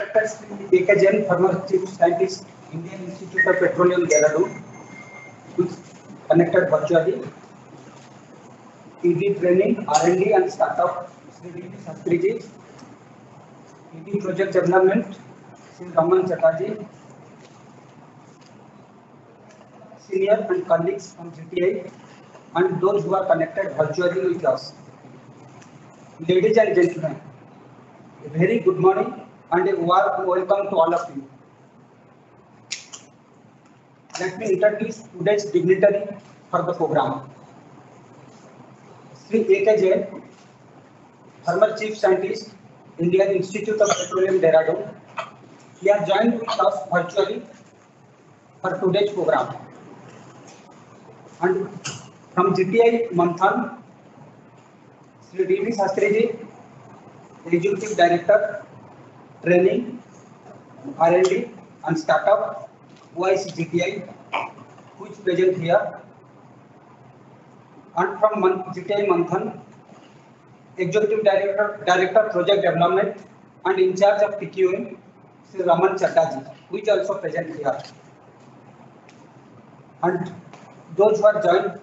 Of Petroleum, Dehradun, who is connected virtually. ED training, R&D and startup, Sri D. Shastriji. ED project development, Sri Raman Chatterjee. Senior and colleagues from GTI and those who are connected virtually with us. Ladies and gentlemen, a very good morning and a warm welcome to all of you. Let me introduce today's dignitary for the program. Sri A.K. Jain, former Chief Scientist, Indian Institute of Petroleum, Dehradun. He has joined with us virtually for today's program. And from GTI Manthan, Sri D.V. Shastriji, Executive Director, Training, R&D and Startup, OIC GTI, who is present here. And from GTI Manthan, Executive Director, Director Project Development and in charge of TQM, Sri Raman Chatterjee, is also present here. And those who are joined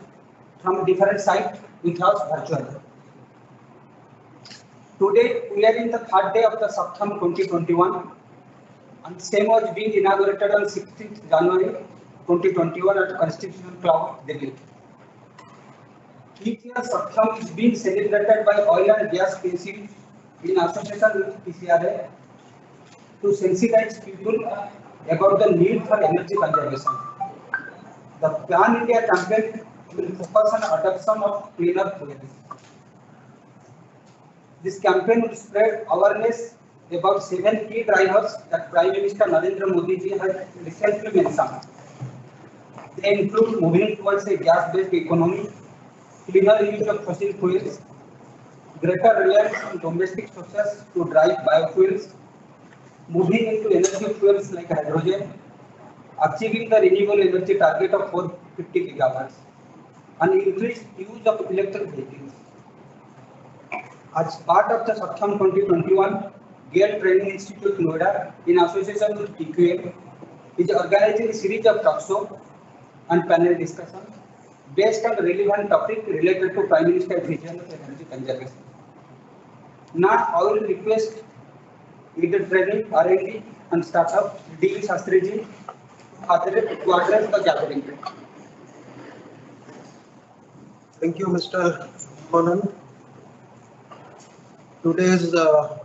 from different sites with us virtually. Today, we are in the third day of the Saptham 2021 and same was being inaugurated on 16th January 2021 at Constitutional Club, Delhi. Each year, Saptham is being celebrated by oil and gas PCs in association with PCRA to sensitize people about the need for energy conservation. The Pan India campaign will focus on adoption of cleaner fuels. This campaign will spread awareness about seven key drivers that Prime Minister Narendra Modi ji has recently mentioned. They include moving towards a gas-based economy, cleaner use of fossil fuels, greater reliance on domestic sources to drive biofuels, moving into energy fuels like hydrogen, achieving the renewable energy target of 450 gigawatts, and increased use of electric vehicles. As part of the Satham 2021, GAIL Training Institute Noida, in association with TQM, is organizing series of talk and panel discussion based on relevant topic related to Prime Minister's vision of energy conservation. Now, I will request leader training, R&D and startup, D. Shastriji, address to address the gathering. Thank you, Mr. Manan. Today's uh,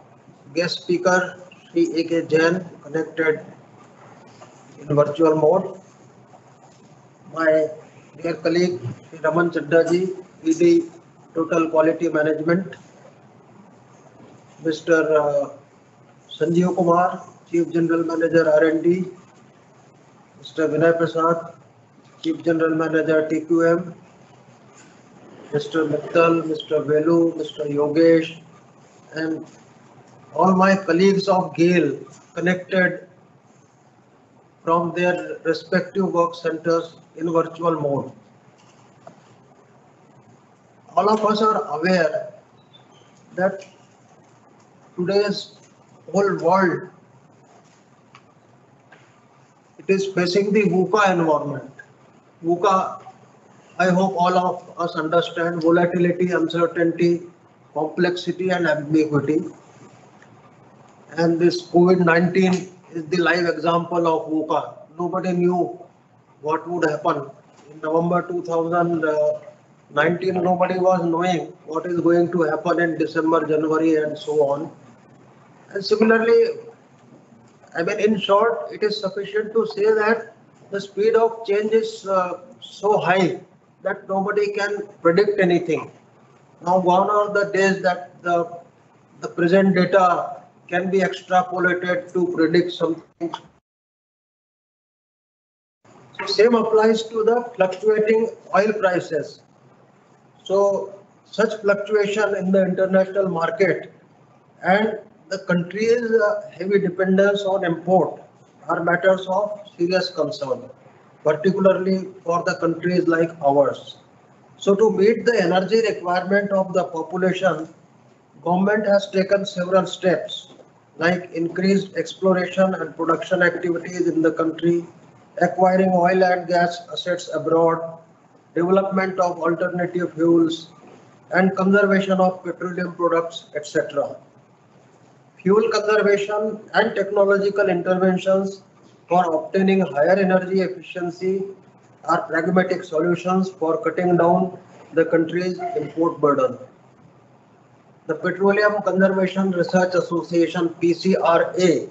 guest speaker, Sri A.K. Jain, connected in virtual mode. My dear colleague, Sri Raman Chatterjee, ED Total Quality Management. Mr. uh, Sanjeev Kumar, Chief General Manager R&D. Mr. Vinay Prasad, Chief General Manager TQM. Mr. Mittal, Mr. Velu, Mr. Yogesh, and all my colleagues of GAIL connected from their respective work centers in virtual mode. All of us are aware that today's whole world it is facing the VUCA environment. VUCA I hope all of us understand volatility, uncertainty, complexity and ambiguity. And this COVID-19 is the live example of VUCA. Nobody knew what would happen. In November 2019, nobody was knowing what is going to happen in December, January and so on. And similarly, I mean, in short, it is sufficient to say that the speed of change is uh, so high that nobody can predict anything. Now gone are the days that the, the present data can be extrapolated to predict something. So same applies to the fluctuating oil prices. So such fluctuation in the international market and the country's uh, heavy dependence on import are matters of serious concern particularly for the countries like ours. So to meet the energy requirement of the population, government has taken several steps like increased exploration and production activities in the country, acquiring oil and gas assets abroad, development of alternative fuels, and conservation of petroleum products, etc. Fuel conservation and technological interventions for obtaining higher energy efficiency are pragmatic solutions for cutting down the country's import burden. The Petroleum Conservation Research Association PCRA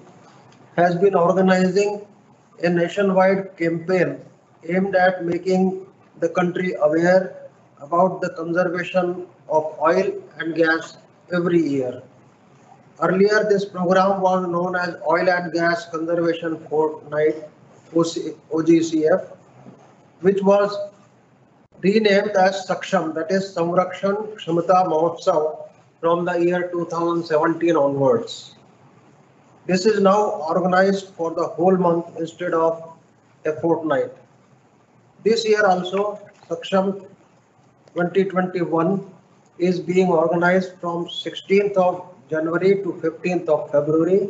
has been organizing a nationwide campaign aimed at making the country aware about the conservation of oil and gas every year. Earlier, this program was known as Oil and Gas Conservation Fortnight, OGCF, which was renamed as Saksham, that is Samrakshan Kshamata Mahotsav from the year 2017 onwards. This is now organized for the whole month instead of a fortnight. This year also, Saksham 2021 is being organized from 16th of January to 15th of February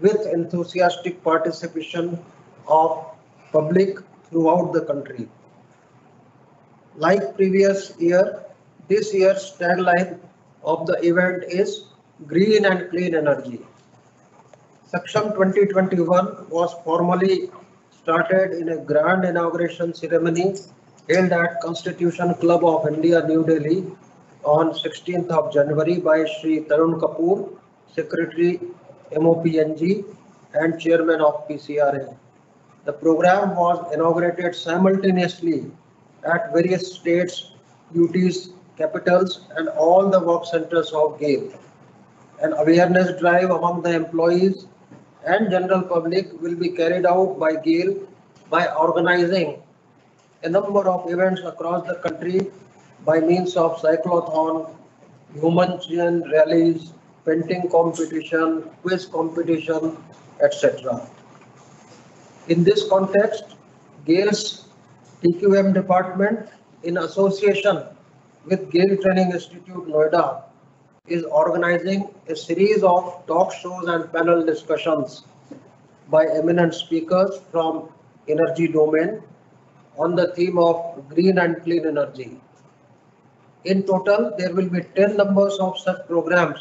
with enthusiastic participation of public throughout the country. Like previous year, this year's tagline of the event is Green and Clean Energy. Saksham 2021 was formally started in a grand inauguration ceremony held at Constitution Club of India, New Delhi on 16th of January by Sri Tarun Kapoor, Secretary MOPNG and Chairman of PCRA. The program was inaugurated simultaneously at various states, UTs, capitals and all the work centers of GAIL. An awareness drive among the employees and general public will be carried out by GAIL by organizing a number of events across the country by means of cyclothon, human chain rallies, painting competition, quiz competition, etc. In this context, GAIL's TQM department in association with GAIL Training Institute Noida is organizing a series of talk shows and panel discussions by eminent speakers from energy domain on the theme of green and clean energy. In total, there will be 10 numbers of such programs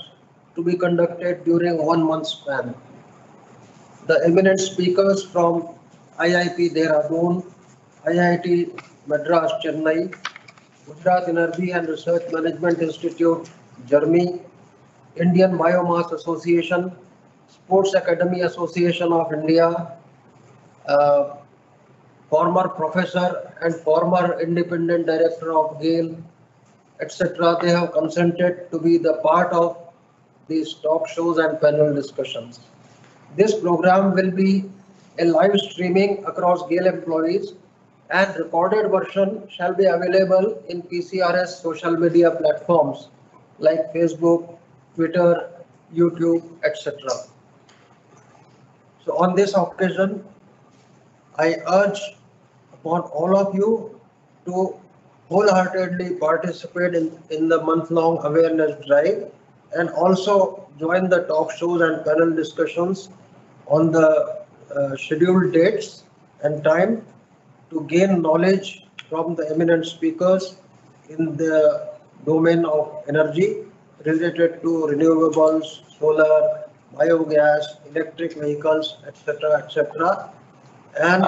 to be conducted during one month span. The eminent speakers from IIP Dehradun, IIT Madras Chennai, Gujarat Energy and Research Management Institute, Germany, Indian Biomass Association, Sports Academy Association of India, uh, former professor and former independent director of GAIL, etc. They have consented to be the part of these talk shows and panel discussions. This program will be a live streaming across GAIL employees and recorded version shall be available in PCRS social media platforms like Facebook, Twitter, YouTube, etc. So on this occasion, I urge upon all of you to wholeheartedly participate in, in the month-long awareness drive and also join the talk shows and panel discussions on the uh, scheduled dates and time to gain knowledge from the eminent speakers in the domain of energy related to renewables, solar, biogas, electric vehicles, etc., etc. And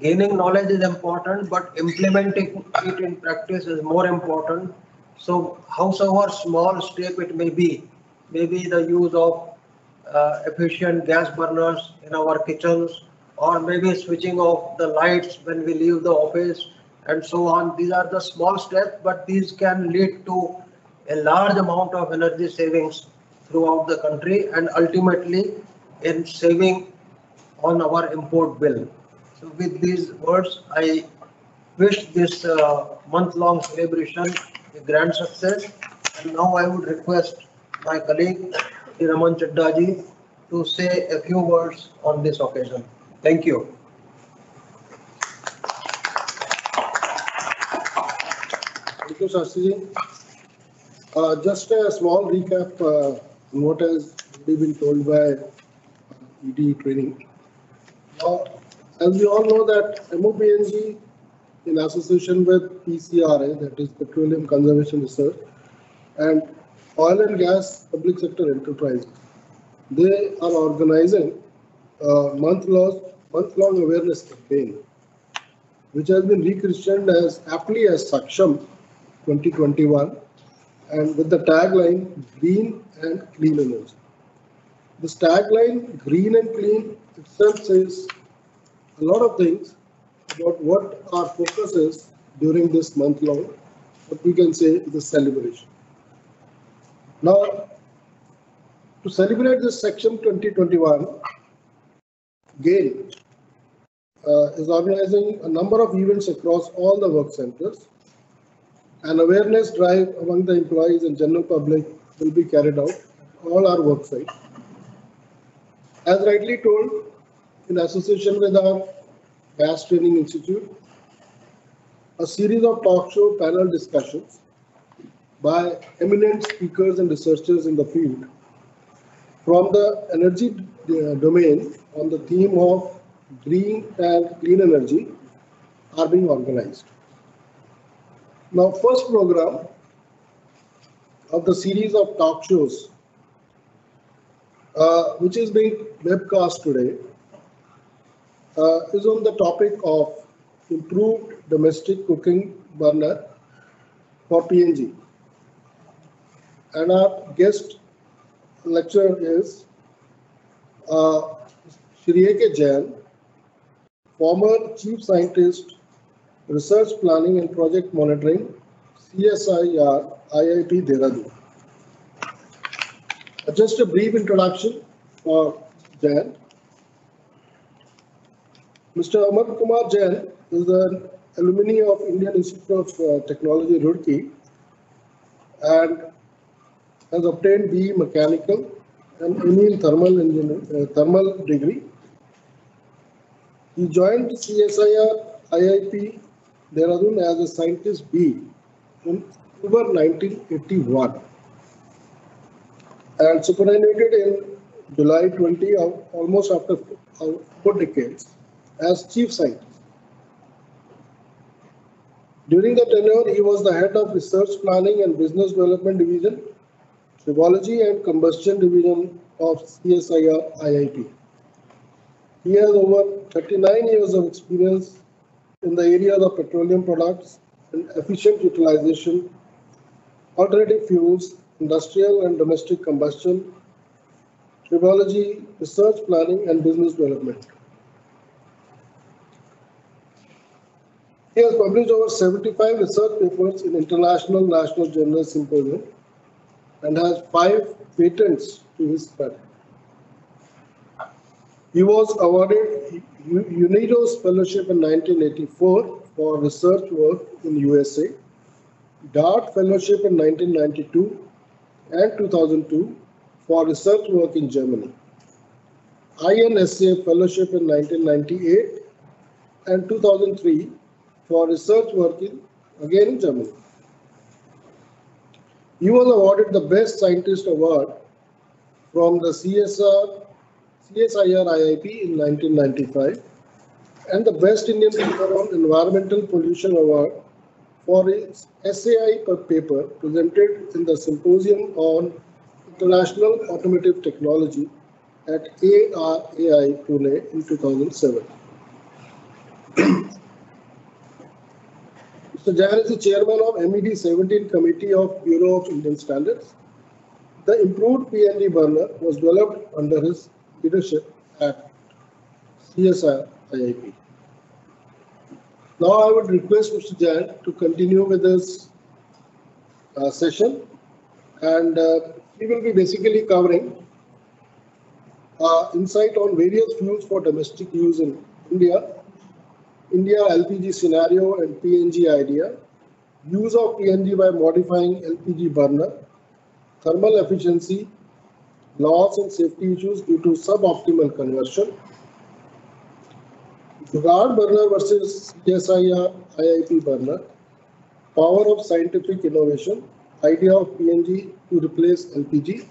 gaining knowledge is important, but implementing it in practice is more important. So howsoever small step it may be, maybe the use of uh, efficient gas burners in our kitchens, or maybe switching off the lights when we leave the office and so on. These are the small steps, but these can lead to a large amount of energy savings throughout the country and ultimately in saving on our import bill. So with these words, I wish this uh, month-long celebration a grand success. And now I would request my colleague, Raman Chaddaji, to say a few words on this occasion. Thank you. Thank you, Shastri. Uh, just a small recap uh, and what has been told by ED training. Now, as we all know that MOPNG in association with PCRA, that is Petroleum Conservation Research, and Oil and Gas Public Sector Enterprise, they are organizing a month-long month-long awareness campaign, which has been rechristened as aptly as Saksham 2021, and with the tagline Green and Clean Energy. This tagline, Green and Clean, itself says a lot of things about what our focus is during this month long, what we can say is a celebration. Now, to celebrate this Saksham 2021, GAIL uh, is organizing a number of events across all the work centers. An awareness drive among the employees and general public will be carried out at all our work sites. As rightly told, in association with our Gas Training Institute, a series of talk show panel discussions by eminent speakers and researchers in the field from the energy uh, domain on the theme of green and clean energy are being organized. Now, first program of the series of talk shows, uh, which is being webcast today, uh, is on the topic of improved domestic cooking burner for PNG. And our guest lecturer is uh, Shri Jain, former Chief Scientist, Research Planning and Project Monitoring, CSIR, IIP Dehradun. Uh, Just a brief introduction for Jain. Mr. Amar Kumar Jain is an alumni of Indian Institute of uh, Technology, Roorkee, and has obtained BE Mechanical and ME Thermal Engineering, uh, Thermal degree. He joined CSIR IIP Dehradun as a scientist B in October 1981 and superannuated in July 20, almost after four decades, as chief scientist. During the tenure, he was the head of Research Planning and Business Development Division, Tribology and Combustion Division of CSIR IIP. He has over 39 years of experience in the areas of petroleum products and efficient utilization, alternative fuels, industrial and domestic combustion, tribology, research planning, and business development. He has published over 75 research papers in international national journal symposium and has five patents to his credit. He was awarded UNIDOS Fellowship in 1984 for research work in USA, DAAD Fellowship in 1992 and 2002 for research work in Germany, INSA Fellowship in 1998 and 2003 for research work in, again in Germany. He was awarded the Best Scientist Award from the CSR, CSIR IIP in 1995 and the Best Indian Paper on Environmental Pollution Award for his SAE paper presented in the Symposium on International Automotive Technology at ARAI Pune in 2007. Mr. Jain is the chairman of MED 17 Committee of Bureau of Indian Standards. The improved PNG burner was developed under his leadership at CSIR IIP. Now I would request Mr. Jain to continue with this uh, session and uh, he will be basically covering uh, insight on various fuels for domestic use in India, India LPG scenario and PNG idea, use of PNG by modifying LPG burner, thermal efficiency, loss and safety issues due to suboptimal conversion, Jugaad burner versus CSIR IIP burner, power of scientific innovation, idea of PNG to replace LPG,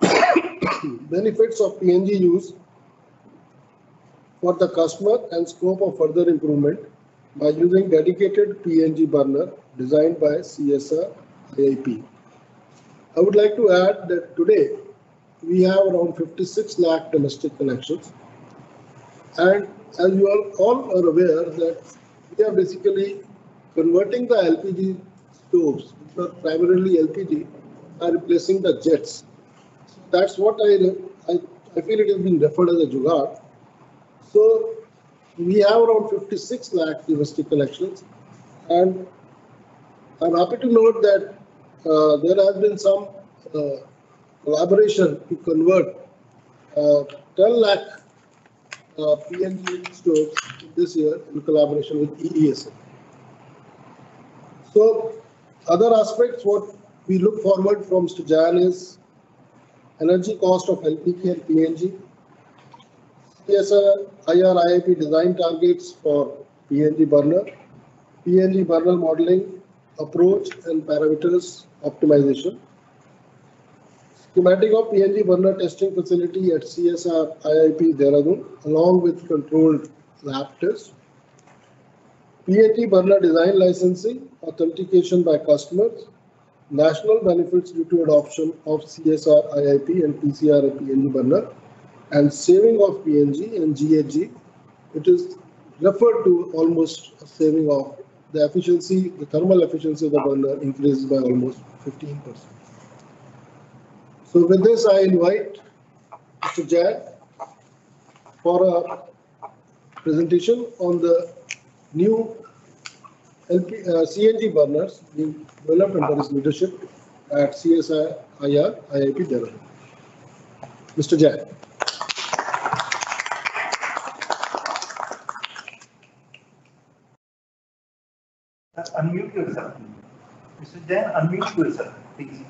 benefits of PNG use for the customer and scope of further improvement by using dedicated PNG burner designed by CSIR IIP. I would like to add that today we have around 56 lakh domestic connections. And as you are all are aware that we are basically converting the LPG stoves, which are primarily LPG, are replacing the jets. That's what I, I, I feel it is being referred as a jugaad. So we have around 56 lakh domestic collections And I'm happy to note that uh, there has been some uh, collaboration to convert uh, 10 lakh uh, PNG stoves this year in collaboration with EESL. So other aspects, what we look forward from Mr. Jain is energy cost of LPG and PNG. CSIR IIP design targets for PNG burner, PNG burner modeling approach and parameters optimization. Schematic of PNG burner testing facility at CSIR IIP Dehradun along with controlled lab tests. PNG burner design licensing, authentication by customers, national benefits due to adoption of CSIR IIP and PCR PNG burner, and saving of PNG and GHG. It is referred to almost a saving of the efficiency, the thermal efficiency of the burner increases by almost 15%. So with this, I invite Mr. Jain for a presentation on the new LP, uh, CNG burners being developed under his leadership at CSI IR IIP Delhi. Mr. Jain. Unmute yourself. Mr. Jain, unmute yourself, please.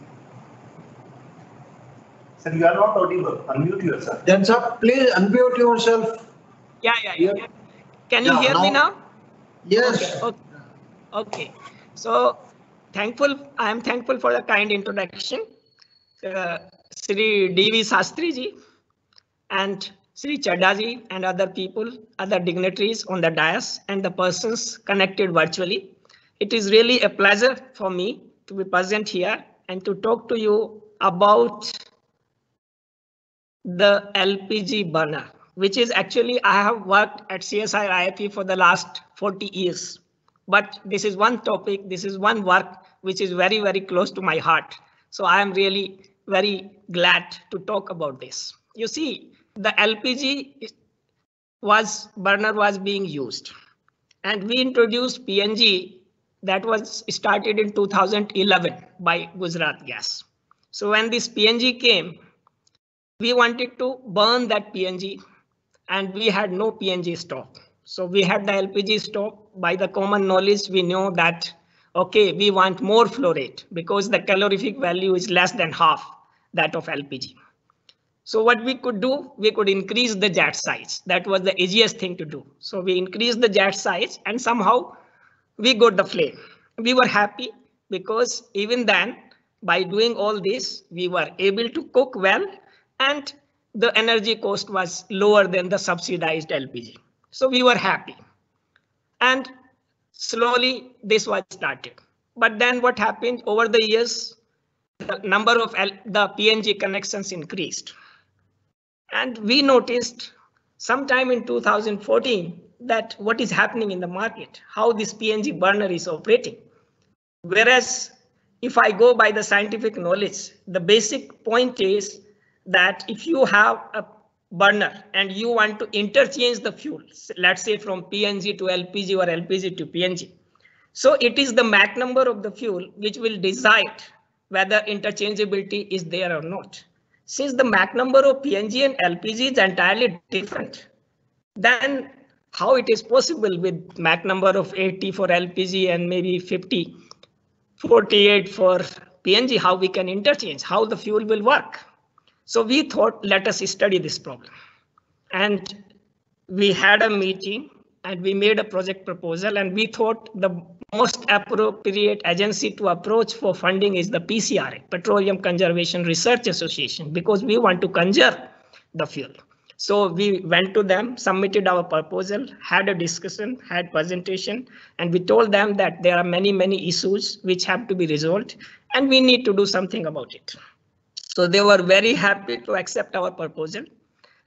Sir, you are not audible. Unmute yourself. Then sir, please unmute yourself. Yeah, yeah, yeah. Yeah. Can you Yeah, hear me now- now? Yes. Okay. Okay. So thankful, I am thankful for the kind introduction. Uh, Sri D.V. Sastri ji and Sri Chadda ji and other people, other dignitaries on the dais and the persons connected virtually. It is really a pleasure for me to be present here and to talk to you about the LPG burner, which is actually I have worked at CSIR IIP for the last 40 years. But this is one topic, this is one work which is very, very close to my heart. So I am really very glad to talk about this. You see, the LPG was burner was being used and we introduced PNG that was started in 2011 by Gujarat Gas. So when this PNG came, we wanted to burn that PNG and we had no PNG stock. So we had the LPG stock. By the common knowledge, we know that, okay, we want more flow rate because the calorific value is less than half that of LPG. So what we could do, we could increase the jet size. That was the easiest thing to do. So we increased the jet size and somehow we got the flame. We were happy because even then, by doing all this, we were able to cook well and the energy cost was lower than the subsidized LPG. So we were happy. And slowly this was started. But then what happened over the years, the number of L the PNG connections increased. And we noticed sometime in 2014 that what is happening in the market, how this PNG burner is operating. Whereas if I go by the scientific knowledge, the basic point is that if you have a burner and you want to interchange the fuel, let's say from PNG to LPG or LPG to PNG. So it is the Mach number of the fuel which will decide whether interchangeability is there or not. Since the Mach number of PNG and LPG is entirely different, then how it is possible with Mach number of 80 for LPG and maybe 50, 48 for PNG, how we can interchange, how the fuel will work. So we thought, let us study this problem. And we had a meeting and we made a project proposal and we thought the most appropriate agency to approach for funding is the PCRA, Petroleum Conservation Research Association, because we want to conserve the fuel. So we went to them, submitted our proposal, had a discussion, had presentation, and we told them that there are many, many issues which have to be resolved and we need to do something about it. So they were very happy to accept our proposal.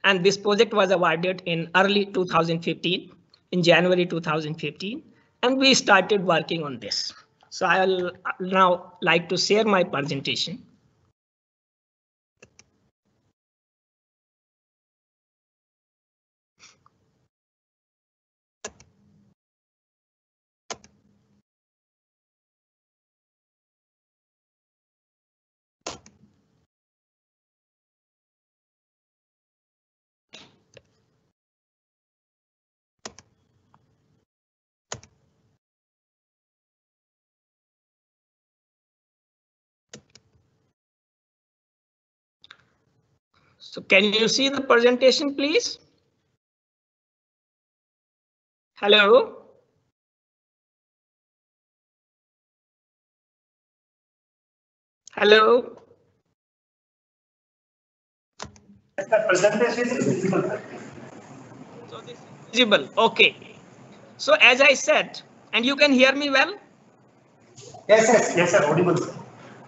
And this project was awarded in early 2015, in January 2015, and we started working on this. So I'll now like to share my presentation. So can you see the presentation, please? Hello? Hello? The presentation is visible. So this is visible. Okay. So as I said, and you can hear me well? Yes, yes. Yes, sir, audible, sir.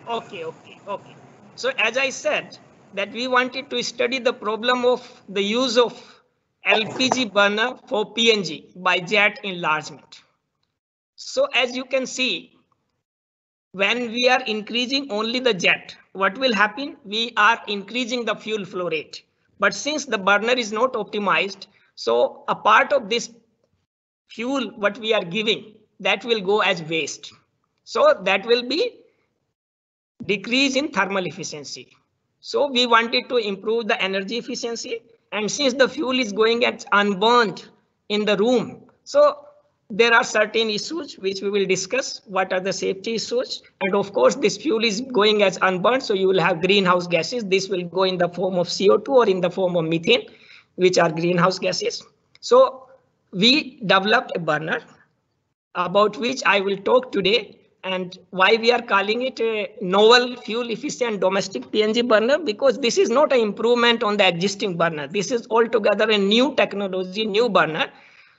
Okay, okay, okay. So as I said, that we wanted to study the problem of the use of LPG burner for PNG by jet enlargement. So as you can see, when we are increasing only the jet, what will happen? We are increasing the fuel flow rate. But since the burner is not optimized, so a part of this fuel, what we are giving, that will go as waste. So that will be decrease in thermal efficiency. So we wanted to improve the energy efficiency. And since the fuel is going at unburned in the room, so there are certain issues which we will discuss. What are the safety issues? And of course, this fuel is going as unburned. So you will have greenhouse gases. This will go in the form of CO2 or in the form of methane, which are greenhouse gases. So we developed a burner about which I will talk today and why we are calling it a novel fuel efficient domestic PNG burner because this is not an improvement on the existing burner. This is altogether a new technology, new burner.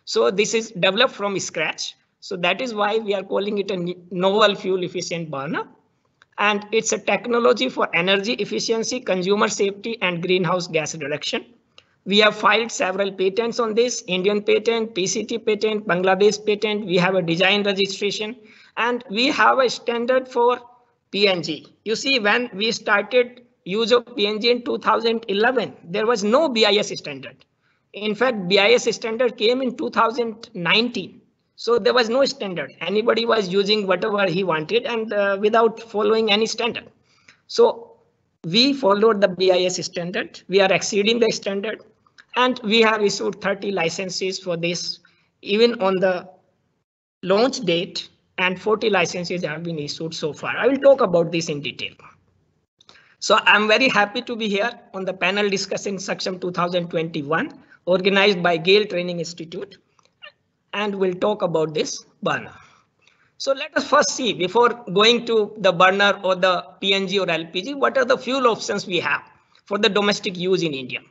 So this is developed from scratch. So that is why we are calling it a novel fuel efficient burner. And it's a technology for energy efficiency, consumer safety and greenhouse gas reduction. We have filed several patents on this, Indian patent, PCT patent, Bangladesh patent. We have a design registration and we have a standard for PNG. You see, when we started use of PNG in 2011, there was no BIS standard. In fact, BIS standard came in 2019. So there was no standard. Anybody was using whatever he wanted and uh, without following any standard. So we followed the BIS standard. We are exceeding the standard and we have issued 30 licenses for this. Even on the launch date, and 40 licenses have been issued so far. I will talk about this in detail. So I'm very happy to be here on the panel discussing Saksham 2021 organized by GAIL Training Institute and we'll talk about this burner. So let us first see before going to the burner or the PNG or LPG, what are the fuel options we have for the domestic use in India?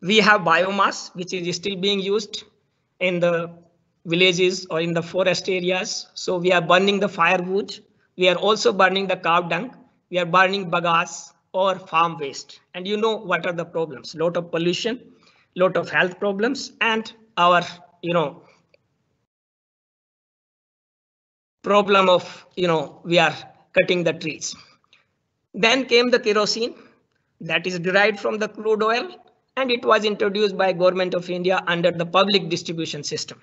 We have biomass, which is still being used in the villages or in the forest areas. So we are burning the firewood. We are also burning the cow dung. We are burning bagasse or farm waste. And you know what are the problems? Lot of pollution, lot of health problems, and our, you know, problem of, you know, we are cutting the trees. Then came the kerosene that is derived from the crude oil and it was introduced by government of India under the public distribution system.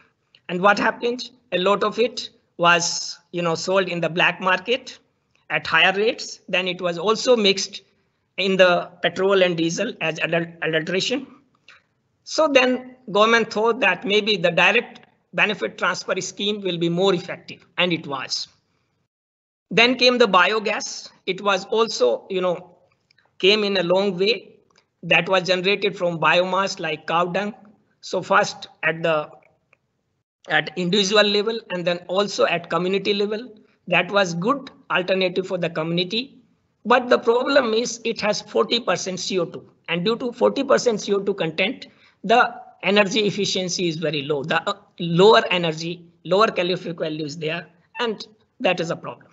And what happened? A lot of it was, you know, sold in the black market at higher rates. Then it was also mixed in the petrol and diesel as adulteration. So then government thought that maybe the direct benefit transfer scheme will be more effective and it was. Then came the biogas. It was also, you know, came in a long way that was generated from biomass like cow dung. So first at the at individual level and then also at community level. That was good alternative for the community. But the problem is it has 40% CO2 and due to 40% CO2 content, the energy efficiency is very low. The uh, lower energy, lower calorific value is there and that is a problem.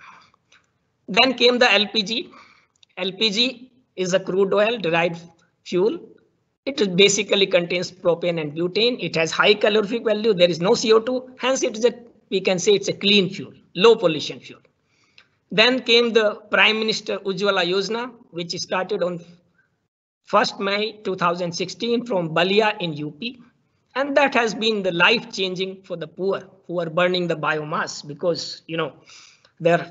Then came the LPG. LPG is a crude oil derived fuel. It basically contains propane and butane. It has high calorific value. There is no CO2. Hence, it is a we can say it's a clean fuel, low pollution fuel. Then came the Prime Minister Ujjwala Yojana, which started on 1st May 2016 from Ballia in UP. And that has been the life changing for the poor who are burning the biomass because, you know, their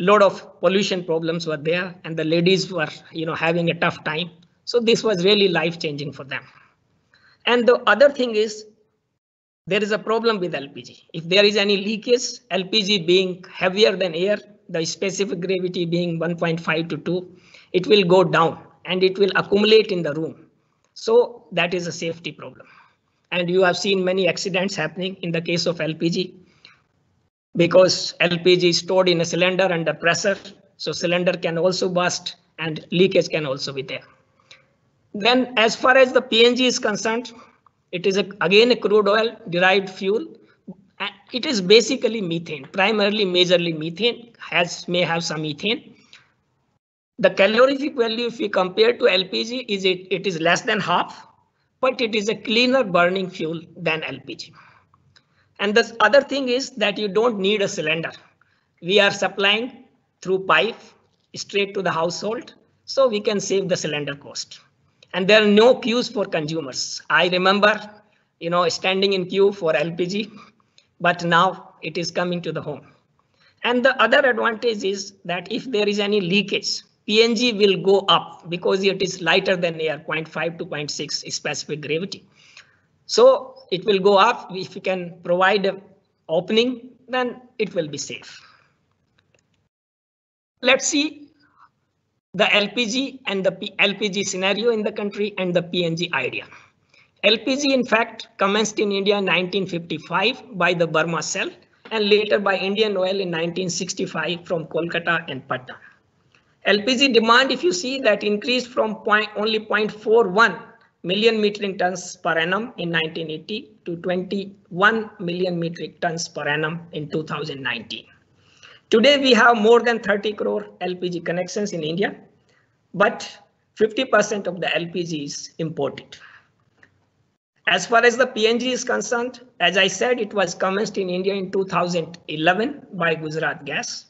lot of pollution problems were there and the ladies were, you know, having a tough time. So this was really life changing for them. And the other thing is there is a problem with LPG. If there is any leakage, LPG being heavier than air, the specific gravity being 1.5 to 2, it will go down and it will accumulate in the room. So that is a safety problem. And you have seen many accidents happening in the case of LPG because LPG is stored in a cylinder under pressure. So cylinder can also burst and leakage can also be there. Then as far as the PNG is concerned, it is a, again a crude oil derived fuel. It is basically methane, primarily majorly methane, has may have some ethane. The calorific value, if we compare to LPG, is it, it is less than half, but it is a cleaner burning fuel than LPG. And the other thing is that you don't need a cylinder. We are supplying through pipe straight to the household, so we can save the cylinder cost and there are no queues for consumers. I remember, you know, standing in queue for LPG, but now it is coming to the home. And the other advantage is that if there is any leakage, PNG will go up because it is lighter than air, 0.5 to 0.6 specific gravity. So it will go up if you can provide an opening, then it will be safe. Let's see the LPG and the P LPG scenario in the country and the PNG idea. LPG, in fact, commenced in India in 1955 by the Burmah Shell and later by Indian Oil in 1965 from Kolkata and Patna. LPG demand, if you see that increased from point, only 0.41 million metric tons per annum in 1980 to 21 million metric tons per annum in 2019. Today we have more than 30 crore LPG connections in India, but 50% of the LPG is imported. As far as the PNG is concerned, as I said, it was commenced in India in 2011 by Gujarat Gas.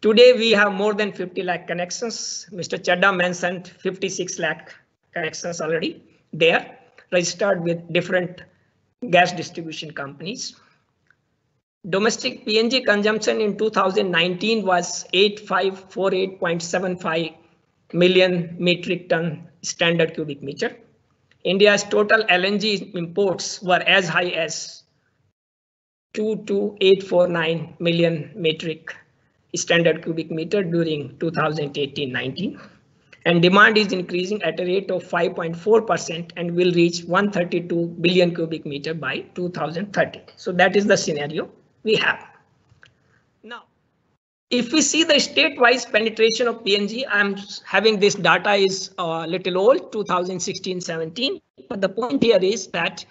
Today we have more than 50 lakh connections. Mr. Chadda mentioned 56 lakh connections already there, registered with different gas distribution companies. Domestic PNG consumption in 2019 was 8548.75 million metric ton standard cubic meter. India's total LNG imports were as high as 22849 million metric standard cubic meter during 2018-19 and demand is increasing at a rate of 5.4% and will reach 132 billion cubic meter by 2030. So that is the scenario we have. Now, if we see the state-wise penetration of PNG, I'm having this data is a little old, 2016-17, but the point here is that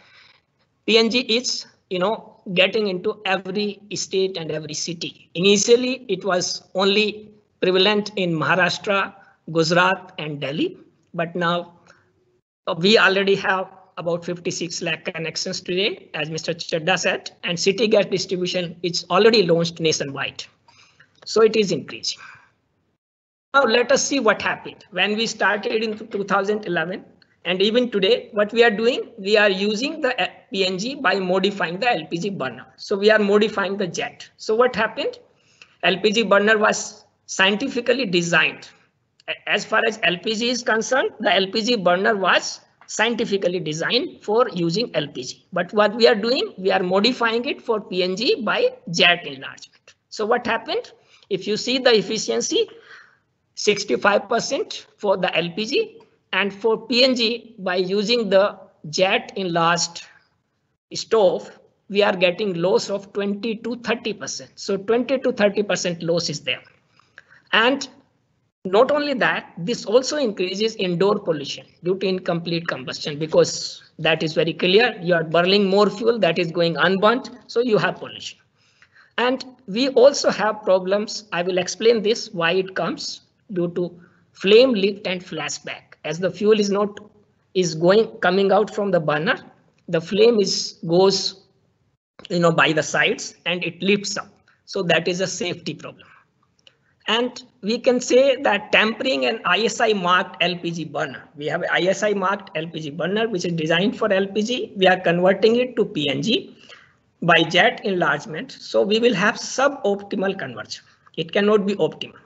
PNG is, you know, getting into every state and every city. Initially, it was only prevalent in Maharashtra, Gujarat, and Delhi, but now uh, we already have about 56 lakh connections today, as Mr. Chadda said, and city gas distribution is already launched nationwide. So it is increasing. Now let us see what happened when we started in 2011 and even today what we are doing we are using the PNG by modifying the LPG burner. So we are modifying the jet. So what happened? LPG burner was scientifically designed. As far as LPG is concerned, the LPG burner was scientifically designed for using LPG. But what we are doing, we are modifying it for PNG by jet enlargement. So what happened? If you see the efficiency, 65% for the LPG and for PNG by using the jet enlarged stove, we are getting loss of 20 to 30%. So 20 to 30% loss is there. And not only that, this also increases indoor pollution due to incomplete combustion because that is very clear. You are burning more fuel that is going unburnt, so you have pollution. And we also have problems. I will explain this why it comes due to flame lift and flashback. As the fuel is not is going coming out from the burner, the flame is goes you know by the sides and it lifts up. So that is a safety problem. And we can say that tampering an ISI marked LPG burner. We have ISI marked LPG burner which is designed for LPG. We are converting it to PNG by jet enlargement. So we will have suboptimal conversion. It cannot be optimal.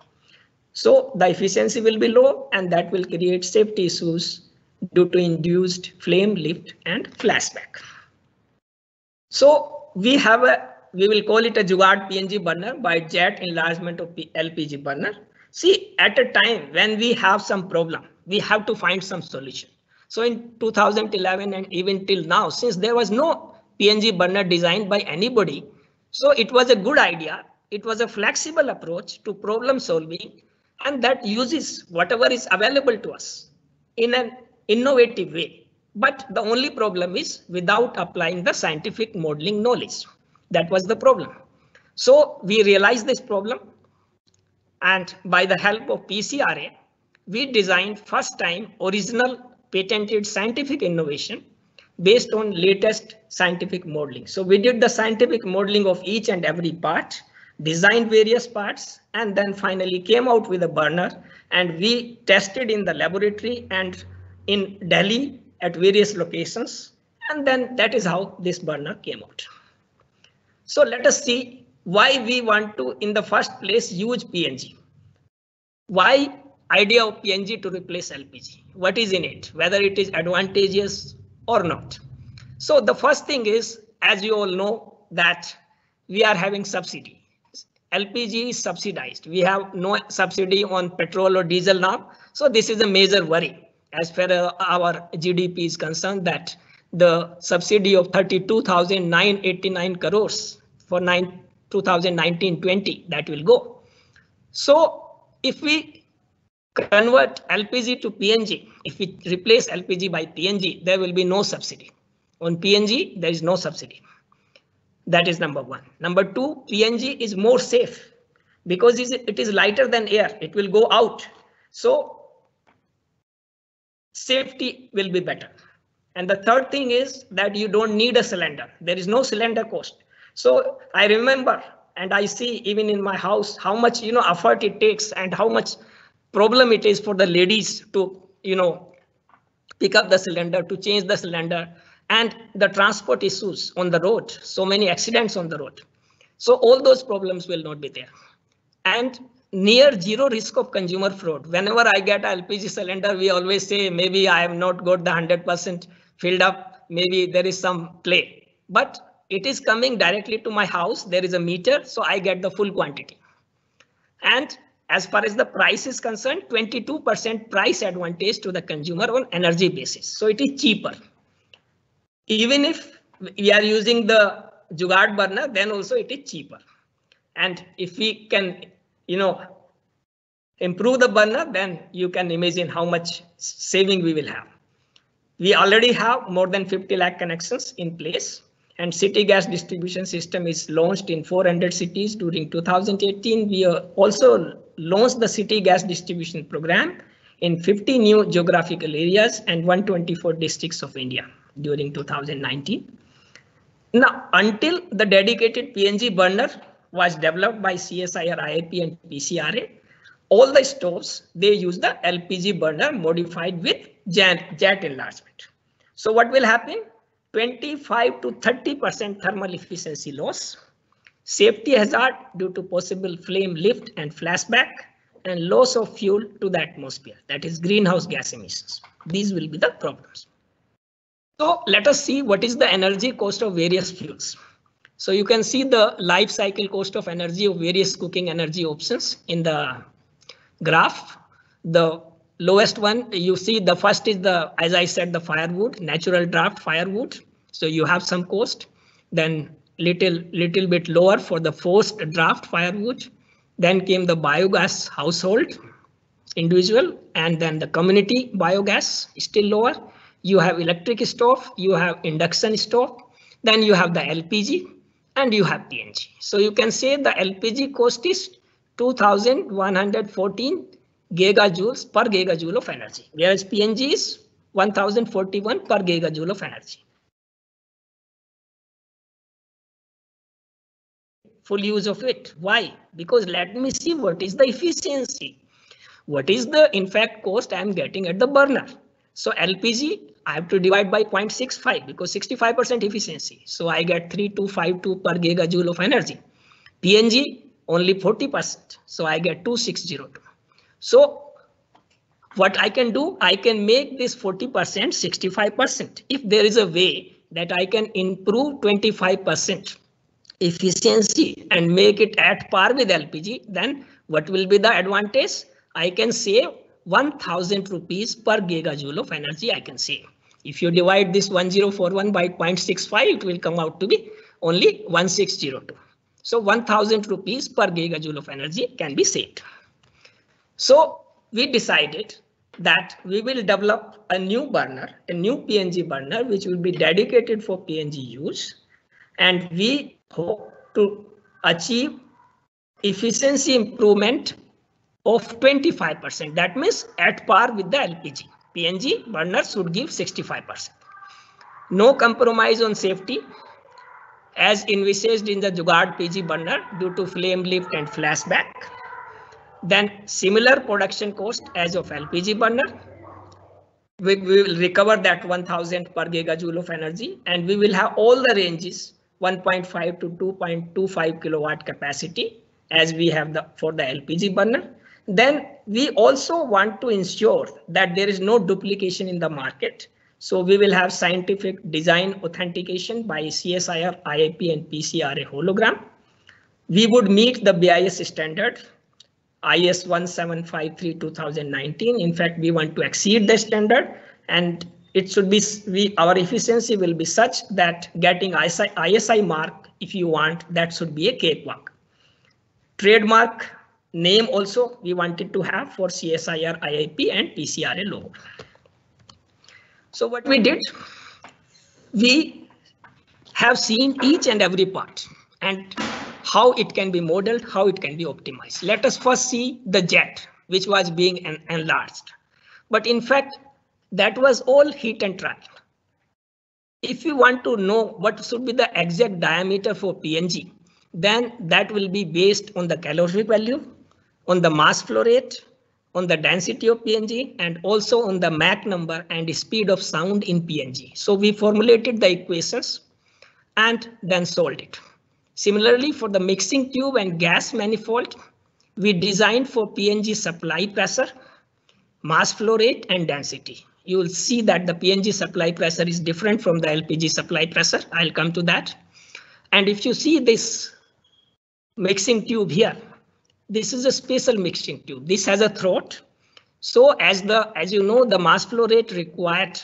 So the efficiency will be low and that will create safety issues due to induced flame lift and flashback. So we have a we will call it a Jugaad PNG burner by jet enlargement of LPG burner. See, at a time when we have some problem, we have to find some solution. So in 2011 and even till now, since there was no PNG burner designed by anybody, so it was a good idea. It was a flexible approach to problem solving and that uses whatever is available to us in an innovative way. But the only problem is without applying the scientific modeling knowledge. That was the problem. So we realized this problem and by the help of PCRA, we designed first time original patented scientific innovation based on latest scientific modeling. So we did the scientific modeling of each and every part, designed various parts, and then finally came out with a burner and we tested in the laboratory and in Delhi at various locations. And then that is how this burner came out. So let us see why we want to, in the first place, use PNG. Why idea of PNG to replace LPG? What is in it? Whether it is advantageous or not. So the first thing is, as you all know, that we are having subsidy. LPG is subsidized. We have no subsidy on petrol or diesel now. So this is a major worry as far as uh, our GDP is concerned that the subsidy of 32,989 crores for 2019-20 that will go. So if we convert LPG to PNG, if we replace LPG by PNG, there will be no subsidy. On PNG, there is no subsidy. That is number one. Number two, PNG is more safe because it is lighter than air. It will go out. So safety will be better. And the third thing is that you don't need a cylinder. There is no cylinder cost. So I remember and I see even in my house how much you know effort it takes and how much problem it is for the ladies to you know pick up the cylinder to change the cylinder and the transport issues on the road. So many accidents on the road. So all those problems will not be there. And near zero risk of consumer fraud. Whenever i get lpg cylinder we always say maybe i have not got the 100% filled up. Maybe there is some play. But it is coming directly to my house. There is a meter, so I get the full quantity. And as far as the price is concerned, 22% price advantage to the consumer on energy basis. So it is cheaper. Even if we are using the Jugaad burner, then also it is cheaper. And if we can, you know, improve the burner, then you can imagine how much saving we will have. We already have more than 50 lakh connections in place and city gas distribution system is launched in 400 cities during 2018. We also launched the city gas distribution program in 50 new geographical areas and 124 districts of India during 2019. Now, until the dedicated PNG burner was developed by CSIR IIP and PCRA, all the stoves, they use the LPG burner modified with jet enlargement. So what will happen? 25 to 30% thermal efficiency loss, safety hazard due to possible flame lift and flashback, and loss of fuel to the atmosphere, that is greenhouse gas emissions. These will be the problems. So let us see what is the energy cost of various fuels. So you can see the life cycle cost of energy of various cooking energy options in the graph. The lowest one you see the first is the as i said the firewood natural draft firewood so you have some cost then little little bit lower for the forced draft firewood. Then came the biogas household individual and then the community biogas still lower. You have electric stove, you have induction stove, then you have the LPG and you have PNG. So you can say the LPG cost is 2114 gigajoules per gigajoule of energy, whereas PNG is 1041 per gigajoule of energy. Full use of it. Why? Because let me see what is the efficiency. What is the in fact cost I am getting at the burner. So LPG I have to divide by 0.65 because 65% efficiency. So I get 3252 per gigajoule of energy. PNG only 40%. So I get 2602. So what I can do, I can make this 40% 65%. If there is a way that I can improve 25% efficiency and make it at par with LPG, then what will be the advantage? I can save 1000 rupees per gigajoule of energy I can save. If you divide this 1041 by 0.65, it will come out to be only 1602. So 1000 rupees per gigajoule of energy can be saved. So we decided that we will develop a new burner, a new PNG burner, which will be dedicated for PNG use. And we hope to achieve efficiency improvement of 25%. That means at par with the LPG. PNG burner should give 65%. No compromise on safety as envisaged in the Jugaad PG burner due to flame lift and flashback. Then similar production cost as of LPG burner. We, we will recover that 1000 per gigajoule of energy and we will have all the ranges 1.5 to 2.25 kilowatt capacity as we have the for the LPG burner. Then we also want to ensure that there is no duplication in the market. So we will have scientific design authentication by CSIR, IIP and PCRA hologram. We would meet the BIS standard IS 1753 2019. In fact, we want to exceed the standard and it should be we our efficiency will be such that getting ISI, ISI mark if you want that should be a cakewalk. Trademark name also we wanted to have for CSIR, IIP and PCRA logo. So what we did, we have seen each and every part and how it can be modeled, how it can be optimized. Let us first see the jet, which was being en enlarged. But in fact, that was all heat and trial. If you want to know what should be the exact diameter for PNG, then that will be based on the calorific value, on the mass flow rate, on the density of PNG, and also on the Mach number and speed of sound in PNG. So we formulated the equations and then solved it. Similarly, for the mixing tube and gas manifold, we designed for PNG supply pressure, mass flow rate, and density. You will see that the PNG supply pressure is different from the LPG supply pressure. I'll come to that. And if you see this mixing tube here, this is a special mixing tube. This has a throat. So as the as you know, the mass flow rate required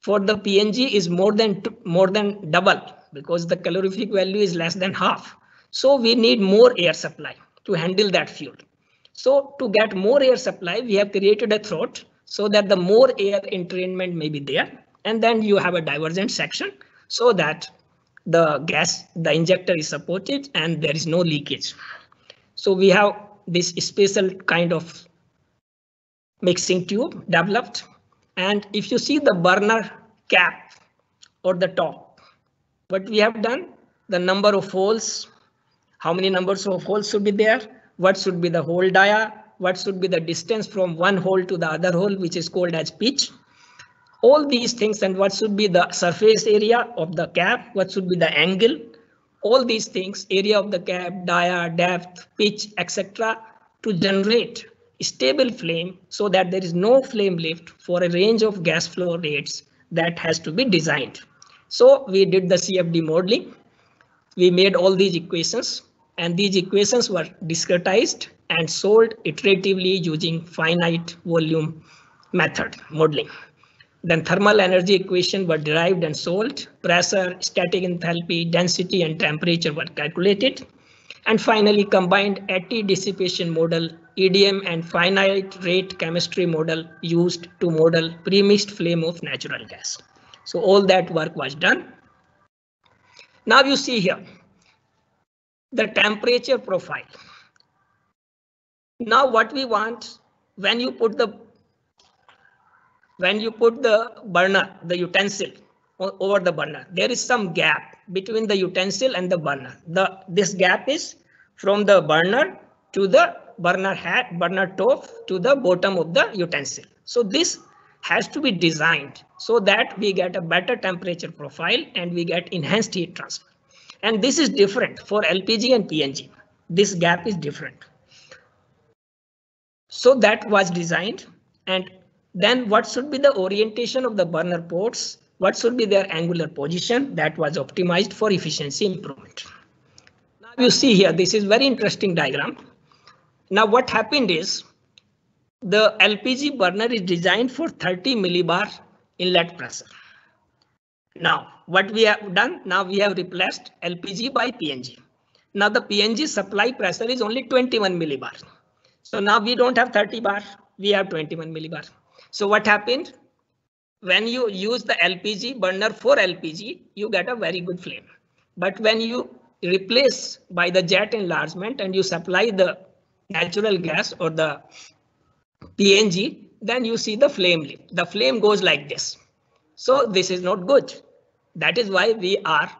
for the PNG is more than more than double because the calorific value is less than half. So we need more air supply to handle that fuel. So to get more air supply, we have created a throat so that the more air entrainment may be there. And then you have a divergent section so that the gas, the injector is supported and there is no leakage. So we have this special kind of mixing tube developed. And if you see the burner cap or the top, what we have done, the number of holes, how many numbers of holes should be there, what should be the hole dia, what should be the distance from one hole to the other hole, which is called as pitch. All these things and what should be the surface area of the cap, what should be the angle, all these things, area of the cap, dia, depth, pitch, etc. to generate stable flame so that there is no flame lift for a range of gas flow rates that has to be designed. So we did the CFD modeling. We made all these equations and these equations were discretized and solved iteratively using finite volume method modeling. Then thermal energy equation were derived and solved. Pressure, static enthalpy, density and temperature were calculated. And finally combined eddy dissipation model, EDM and finite rate chemistry model used to model premixed flame of natural gas. So all that work was done. Now you see here the temperature profile. Now what we want when you put the when you put the burner, the utensil over the burner, there is some gap between the utensil and the burner. The this gap is from the burner to the burner hat, burner top to the bottom of the utensil. So this has to be designed so that we get a better temperature profile and we get enhanced heat transfer. And this is different for LPG and PNG. This gap is different. So that was designed and then what should be the orientation of the burner ports? What should be their angular position? That was optimized for efficiency improvement. Now you see here, this is very interesting diagram. Now what happened is the LPG burner is designed for 30 millibar inlet pressure. Now what we have done, now we have replaced LPG by PNG. Now the PNG supply pressure is only 21 millibar. So now we don't have 30 bar, we have 21 millibar. So what happened? When you use the LPG burner for LPG, you get a very good flame. But when you replace by the jet enlargement and you supply the natural gas or the PNG, then you see the flame. The flame goes like this. So this is not good. That is why we are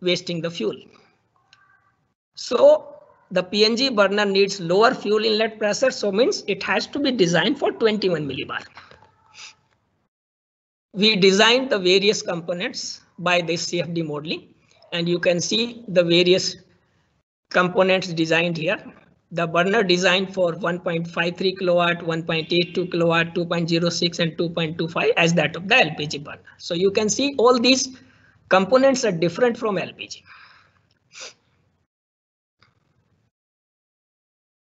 wasting the fuel. So the PNG burner needs lower fuel inlet pressure, so means it has to be designed for 21 millibar. We designed the various components by this CFD modeling, and you can see the various components designed here. The burner designed for 1.53 kilowatt, 1.82 kilowatt, 2.06 and 2.25 as that of the LPG burner. So you can see all these components are different from LPG.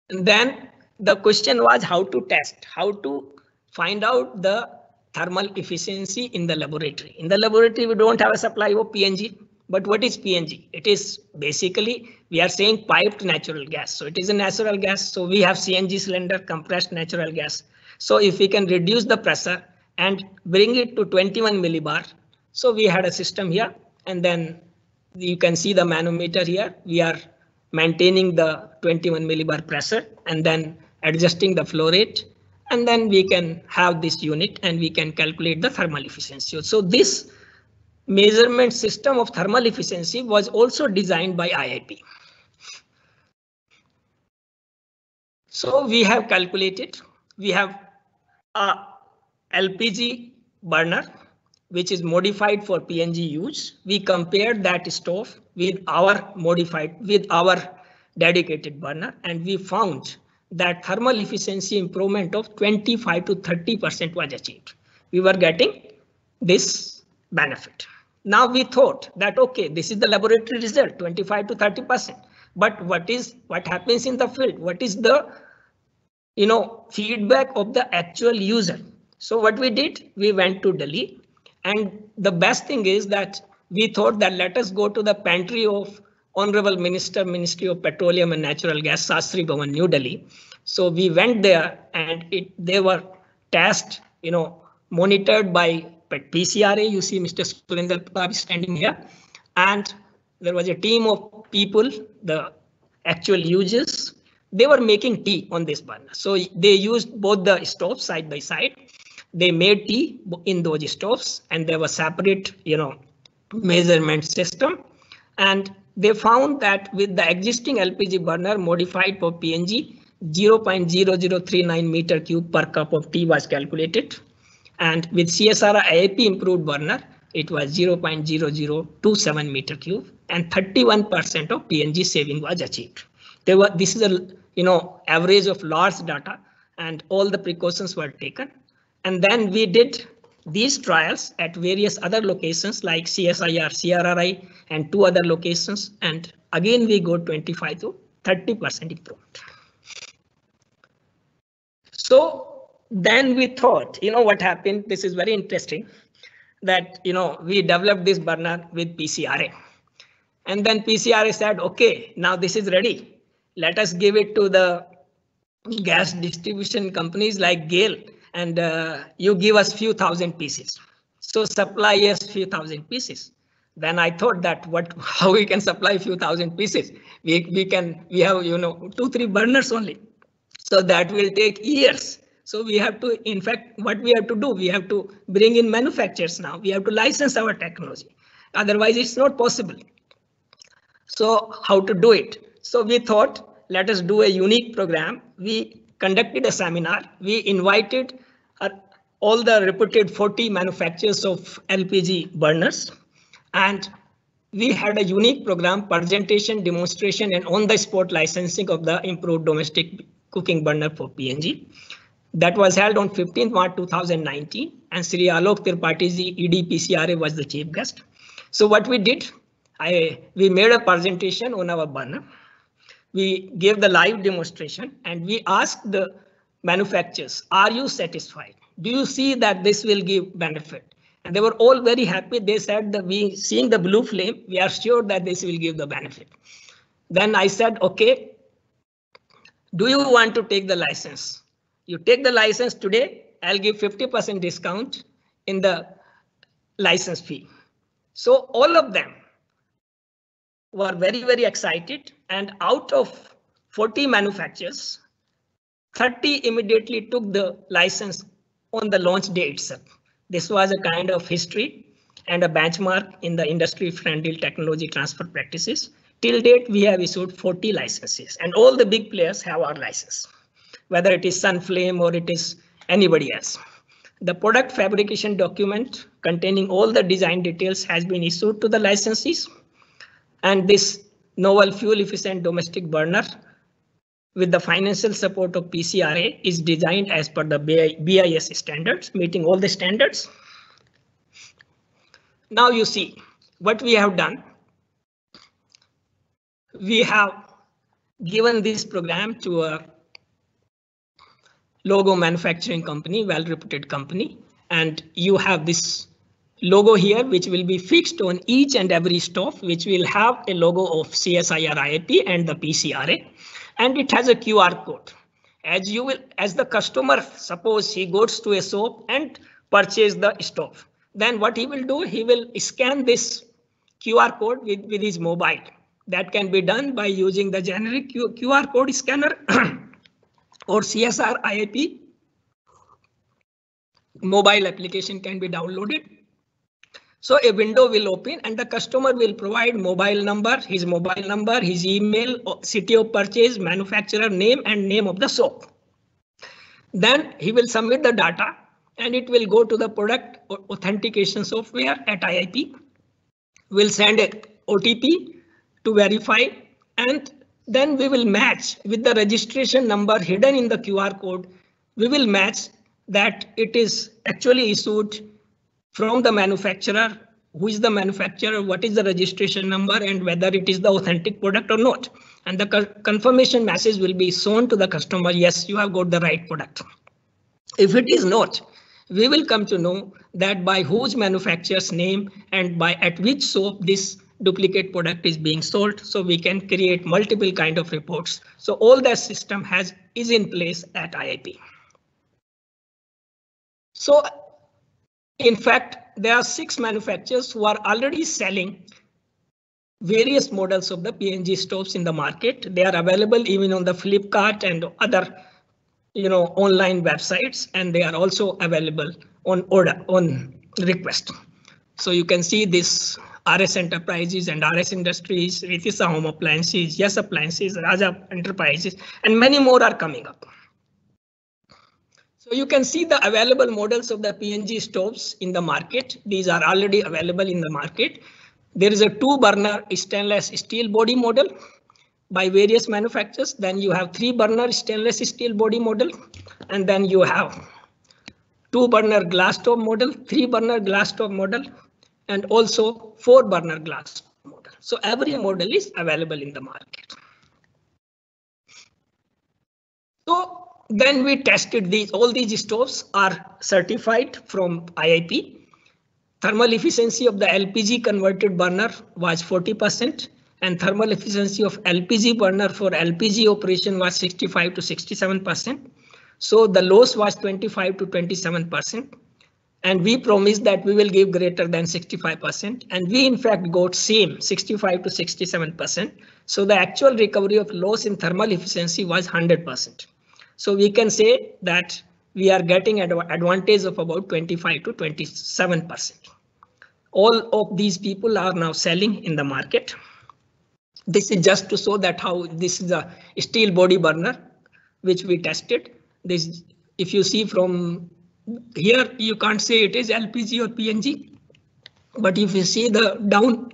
And then the question was how to test, how to find out the thermal efficiency in the laboratory. In the laboratory, we don't have a supply of PNG. But what is PNG? It is basically, we are saying piped natural gas. So it is a natural gas. So we have CNG cylinder, compressed natural gas. So if we can reduce the pressure and bring it to 21 millibar. So we had a system here and then you can see the manometer here. We are maintaining the 21 millibar pressure and then adjusting the flow rate. And then we can have this unit and we can calculate the thermal efficiency. So this measurement system of thermal efficiency was also designed by IIP. So we have calculated, we have a LPG burner, which is modified for PNG use. We compared that stove with our modified, with our dedicated burner, and we found that thermal efficiency improvement of 25 to 30% was achieved. We were getting this benefit. Now we thought that, okay, this is the laboratory result, 25 to 30%. But what is what happens in the field? What is the you know feedback of the actual user? So what we did, we went to Delhi. And the best thing is that we thought that let us go to the pantry of Honorable Minister, Ministry of Petroleum and Natural Gas, Shastri Bhavan, New Delhi. So we went there and it they were tested, you know, monitored by PCRA, you see Mr. Surinder Pratap standing here. And there was a team of people, the actual users, they were making tea on this burner. So they used both the stoves side by side. They made tea in those stoves and there was separate, you know, measurement system. And they found that with the existing LPG burner modified for PNG, 0.0039 meter cube per cup of tea was calculated and with CSIR IIP improved burner, it was 0.0027 meter cube and 31% of PNG saving was achieved. There were, this is a you know average of large data and all the precautions were taken. And then we did these trials at various other locations like CSIR, CRRI and two other locations. And again, we go 25 to 30% improvement. So then we thought, you know what happened? This is very interesting that, you know, we developed this burner with PCRA. And then PCRA said, okay, now this is ready. Let us give it to the gas distribution companies like GAIL and uh, you give us few thousand pieces. So supply us few thousand pieces. Then I thought that what how we can supply few thousand pieces. We, we can we have you know two three burners only. So that will take years. So we have to in fact what we have to do we have to bring in manufacturers now. We have to license our technology. Otherwise it's not possible. So how to do it? So we thought let us do a unique program. We conducted a seminar. We invited uh, all the reputed 40 manufacturers of LPG burners. And we had a unique program, presentation, demonstration, and on-the-spot licensing of the improved domestic cooking burner for PNG. That was held on 15th March 2019, and Sri Alok Tripathi EDPCRA was the chief guest. So what we did, I we made a presentation on our burner we gave the live demonstration and we asked the manufacturers, are you satisfied? Do you see that this will give benefit? And they were all very happy. They said that we seeing the blue flame, we are sure that this will give the benefit. Then I said, okay, do you want to take the license? You take the license today, I'll give 50% discount in the license fee. So all of them were very, very excited. And out of 40 manufacturers, 30 immediately took the license on the launch day itself. This was a kind of history and a benchmark in the industry friendly technology transfer practices. Till date, we have issued 40 licenses and all the big players have our license, whether it is Sunflame or it is anybody else. The product fabrication document containing all the design details has been issued to the licensees and this novel fuel efficient domestic burner with the financial support of PCRA is designed as per the BIS standards, meeting all the standards. Now you see what we have done. We have given this program to a logo manufacturing company, well-reputed company, and you have this logo here, which will be fixed on each and every stove, which will have a logo of CSIR IIP and the PCRA, and it has a QR code. As you will, as the customer, suppose he goes to a shop and purchase the stove, then what he will do, he will scan this QR code with, with his mobile. That can be done by using the generic QR code scanner or CSIR IIP. Mobile application can be downloaded so a window will open and the customer will provide mobile number, his mobile number, his email, uh, city of purchase, manufacturer name and name of the soap. Then he will submit the data and it will go to the product authentication software at IIP. We'll send a OTP to verify and then we will match with the registration number hidden in the QR code. We will match that it is actually issued from the manufacturer, who is the manufacturer, what is the registration number, and whether it is the authentic product or not. And the confirmation message will be shown to the customer, yes, you have got the right product. If it is not, we will come to know that by whose manufacturer's name and by at which soap this duplicate product is being sold so we can create multiple kind of reports so all that system has is in place at iip so in fact, there are six manufacturers who are already selling various models of the PNG stoves in the market. They are available even on the Flipkart and other you know, online websites, and they are also available on order on request. So you can see this RS Enterprises and RS Industries, Ritisa Home Appliances, Yes Appliances, Raja Enterprises, and many more are coming up. So you can see the available models of the PNG stoves in the market. These are already available in the market. There is a two burner stainless steel body model by various manufacturers. Then you have three burner stainless steel body model. And then you have two burner glass top model, three burner glass top model, and also four burner glass model. So every model is available in the market. So then we tested these, all these stoves are certified from IIP. Thermal efficiency of the LPG converted burner was 40% and thermal efficiency of LPG burner for LPG operation was 65 to 67%. So the loss was 25 to 27%. And we promised that we will give greater than 65%. And we in fact got same 65 to 67%. So the actual recovery of loss in thermal efficiency was 100%. So we can say that we are getting an advantage of about 25 to 27%. All of these people are now selling in the market. This is just to show that how this is a steel body burner, which we tested. This, if you see from here, you can't say it is LPG or PNG, but if you see the down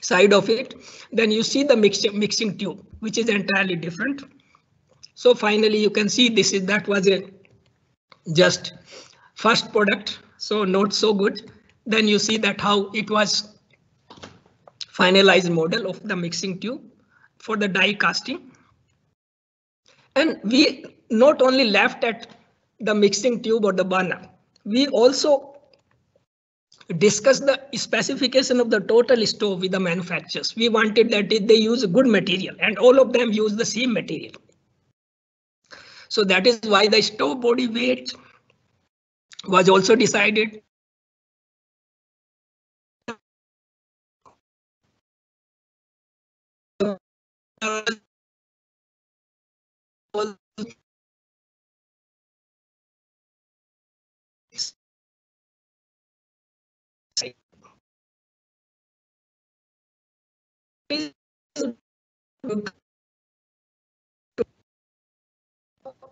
side of it, then you see the mixing, mixing tube, which is entirely different. So finally, you can see this is that was a just first product, so not so good. Then you see that how it was finalized model of the mixing tube for the die casting. And we not only left at the mixing tube or the burner, we also discussed the specification of the total stove with the manufacturers. We wanted that they use good material and all of them use the same material. So that is why the stove body weight was also decided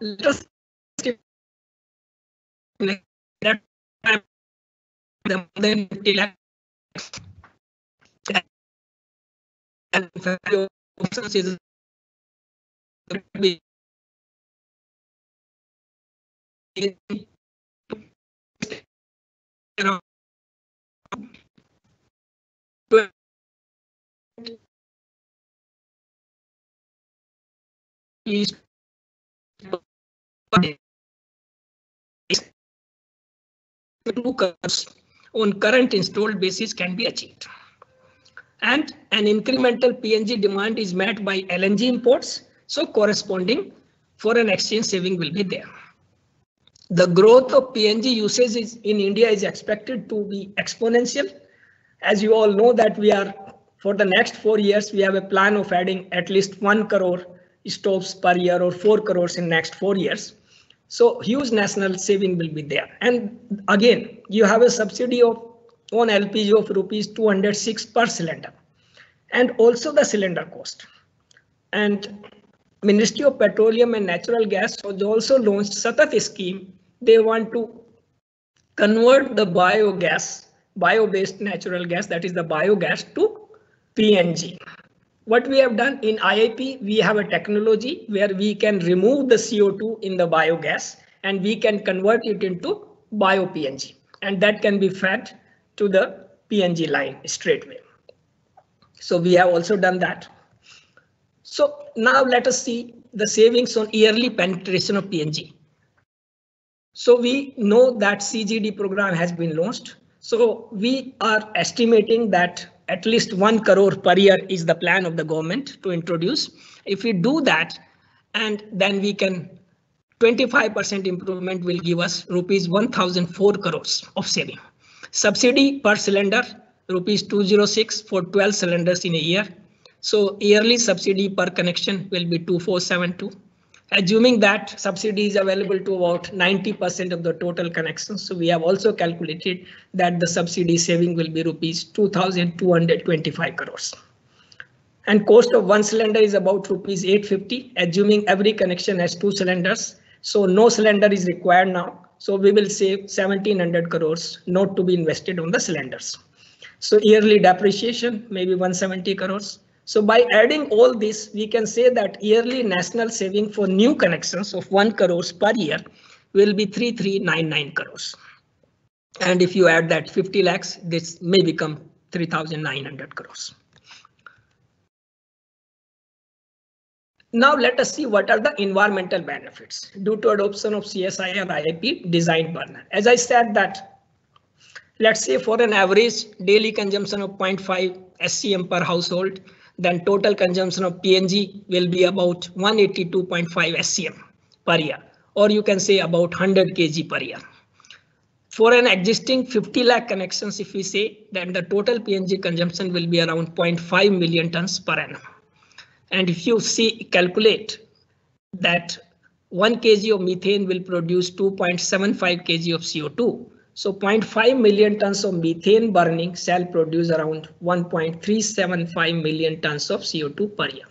time then and is two on current installed basis can be achieved. And an incremental PNG demand is met by LNG imports, so corresponding foreign exchange saving will be there. The growth of PNG usage is, in India is expected to be exponential. As you all know that we are, for the next four years, we have a plan of adding at least one crore stoves per year or four crores in next four years. So huge national saving will be there. And again, you have a subsidy of on LPG of rupees 206 per cylinder and also the cylinder cost. And Ministry of Petroleum and Natural Gas has also launched Satat scheme. They want to convert the biogas, bio-based natural gas, that is the biogas to PNG. What we have done in IIP, we have a technology where we can remove the CO2 in the biogas and we can convert it into bio-PNG and that can be fed to the PNG line straight away. So we have also done that. So now let us see the savings on yearly penetration of PNG. So we know that CGD program has been launched. So we are estimating that at least one crore per year is the plan of the government to introduce. If we do that, and then we can 25% improvement will give us rupees 1004 crores of saving. Subsidy per cylinder rupees 206 for 12 cylinders in a year. So yearly subsidy per connection will be 2472 assuming that subsidy is available to about 90% of the total connections. So we have also calculated that the subsidy saving will be rupees 2,225 crores. And cost of one cylinder is about rupees 850, assuming every connection has two cylinders. So no cylinder is required now. So we will save 1700 crores not to be invested on the cylinders. So yearly depreciation, maybe 170 crores. So by adding all this, we can say that yearly national saving for new connections of 1 crores per year will be 3399 crores. And if you add that 50 lakhs, this may become 3900 crores. Now let us see what are the environmental benefits due to adoption of CSIR IIP designed burner. As I said that, let's say for an average daily consumption of 0.5 SCM per household, then total consumption of PNG will be about 182.5 SCM per year, or you can say about 100 kg per year. For an existing 50 lakh connections, if we say, then the total PNG consumption will be around 0.5 million tons per annum. And if you see, calculate that 1 kg of methane will produce 2.75 kg of CO2. So 0.5 million tons of methane burning shall produce around 1.375 million tons of CO2 per year.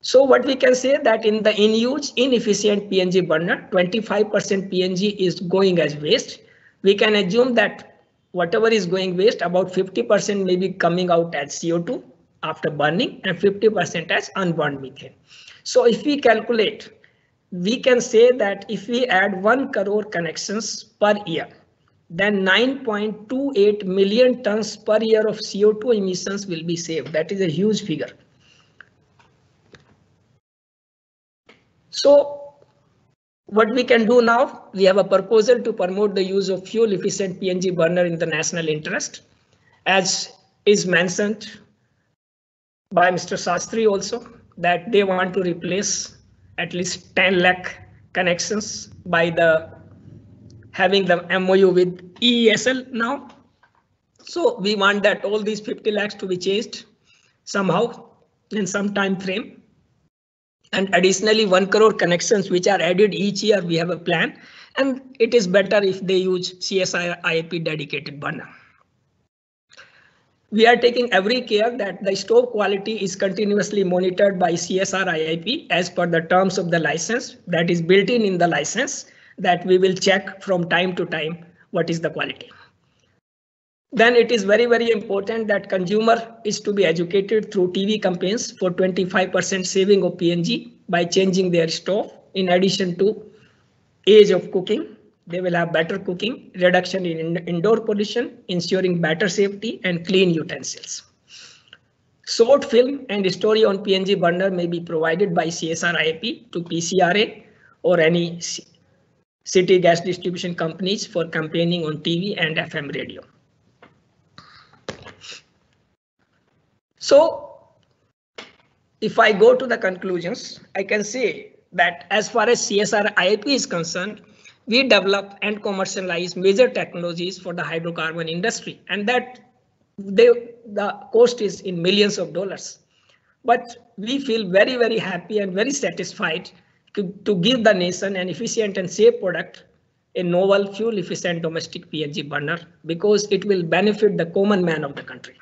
So what we can say that in the in-use inefficient PNG burner, 25% PNG is going as waste. We can assume that whatever is going waste, about 50% may be coming out as CO2 after burning and 50% as unburned methane. So if we calculate, we can say that if we add 1 crore connections per year, then 9.28 million tons per year of CO2 emissions will be saved. That is a huge figure. So what we can do now, we have a proposal to promote the use of fuel efficient PNG burner in the national interest. As is mentioned by Mr. Sastry also, that they want to replace at least 10 lakh connections by the having the MOU with EESL now. So we want that all these 50 lakhs to be changed somehow in some time frame. And additionally, one crore connections which are added each year, we have a plan. And it is better if they use CSIR IIP dedicated burner. We are taking every care that the stove quality is continuously monitored by CSIR IIP as per the terms of the license that is built in in the license that we will check from time to time what is the quality. Then it is very, very important that consumer is to be educated through TV campaigns for 25% saving of PNG by changing their stove in addition to age of cooking they will have better cooking, reduction in indoor pollution, ensuring better safety and clean utensils. Short film and story on PNG burner may be provided by CSIR IIP to PCRA or any city gas distribution companies for campaigning on TV and FM radio. So if I go to the conclusions, I can say that as far as CSIR IIP is concerned, we develop and commercialize major technologies for the hydrocarbon industry and that they, the cost is in millions of dollars. But we feel very, very happy and very satisfied to, to give the nation an efficient and safe product, a novel fuel efficient domestic PNG burner, because it will benefit the common man of the country.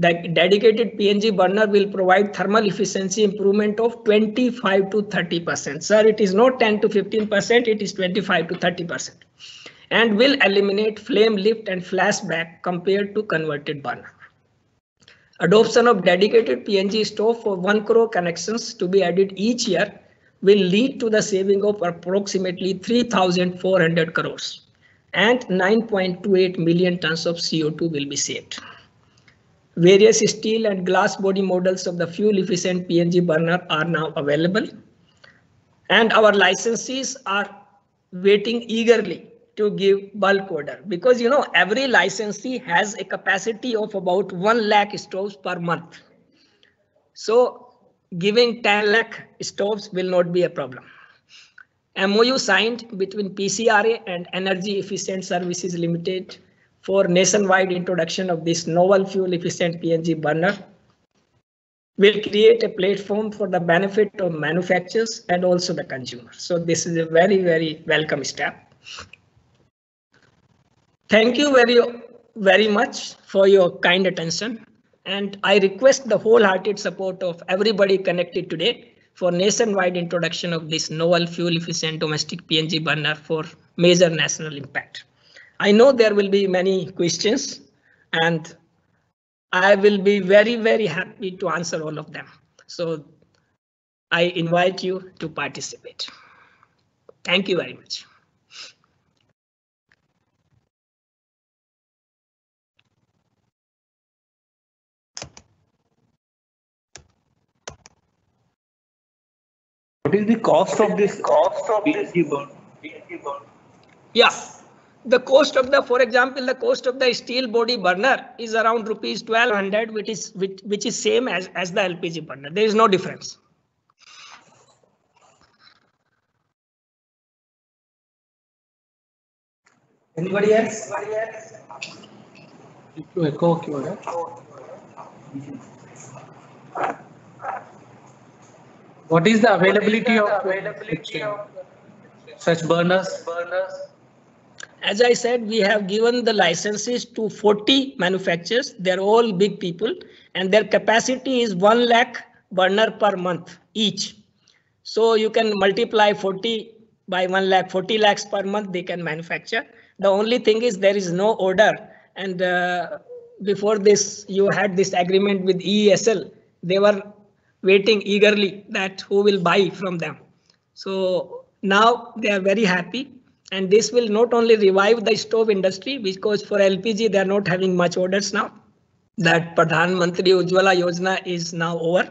The dedicated PNG burner will provide thermal efficiency improvement of 25 to 30%. Sir, it is not 10 to 15%, it is 25 to 30%. And will eliminate flame lift and flashback compared to converted burner. Adoption of dedicated PNG stove for 1 crore connections to be added each year will lead to the saving of approximately 3,400 crores and 9.28 million tons of CO2 will be saved. Various steel and glass body models of the fuel efficient PNG burner are now available. And our licensees are waiting eagerly to give bulk order because you know every licensee has a capacity of about 1 lakh stoves per month. So giving 10 lakh stoves will not be a problem. MOU signed between PCRA and Energy Efficient Services Limited for nationwide introduction of this novel fuel efficient PNG burner will create a platform for the benefit of manufacturers and also the consumer. So this is a very, very welcome step. Thank you very, very much for your kind attention. And I request the wholehearted support of everybody connected today for nationwide introduction of this novel fuel efficient domestic PNG burner for major national impact. I know there will be many questions and I will be very, very happy to answer all of them. So I invite you to participate. Thank you very much. What is the cost of this cost of PNG burn? Yeah, the cost of the for example the cost of the steel body burner is around rupees 1200 which is which, which is same as as the lpg burner. There is no difference. Anybody else? What is the availability, availability of, availability of such burners burners? As I said, we have given the licenses to 40 manufacturers. They're all big people and their capacity is 1 lakh burner per month each. So you can multiply 40 by 1 lakh, 40 lakhs per month they can manufacture. The only thing is there is no order. And uh, before this, you had this agreement with EESL. They were waiting eagerly that who will buy from them. So now they are very happy. And this will not only revive the stove industry, because for LPG, they are not having much orders now. That Pradhan Mantri Ujjwala Yojana is now over.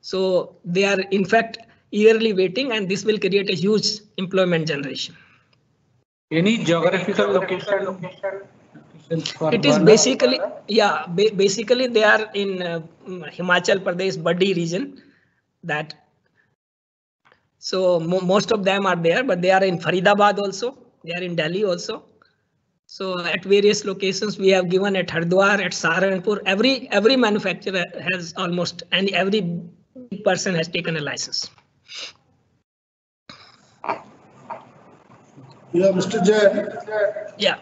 So they are in fact eagerly waiting and this will create a huge employment generation. Any geographical location? for It is basically, yeah, ba- basically they are in uh, Himachal Pradesh, Baddi region that. So mo- most of them are there, but they are in Faridabad also. They are in Delhi also. So at various locations we have given at Hardwar, at Saharanpur, every every manufacturer has almost and every person has taken a license. Yeah, Mr. Jain, Yeah.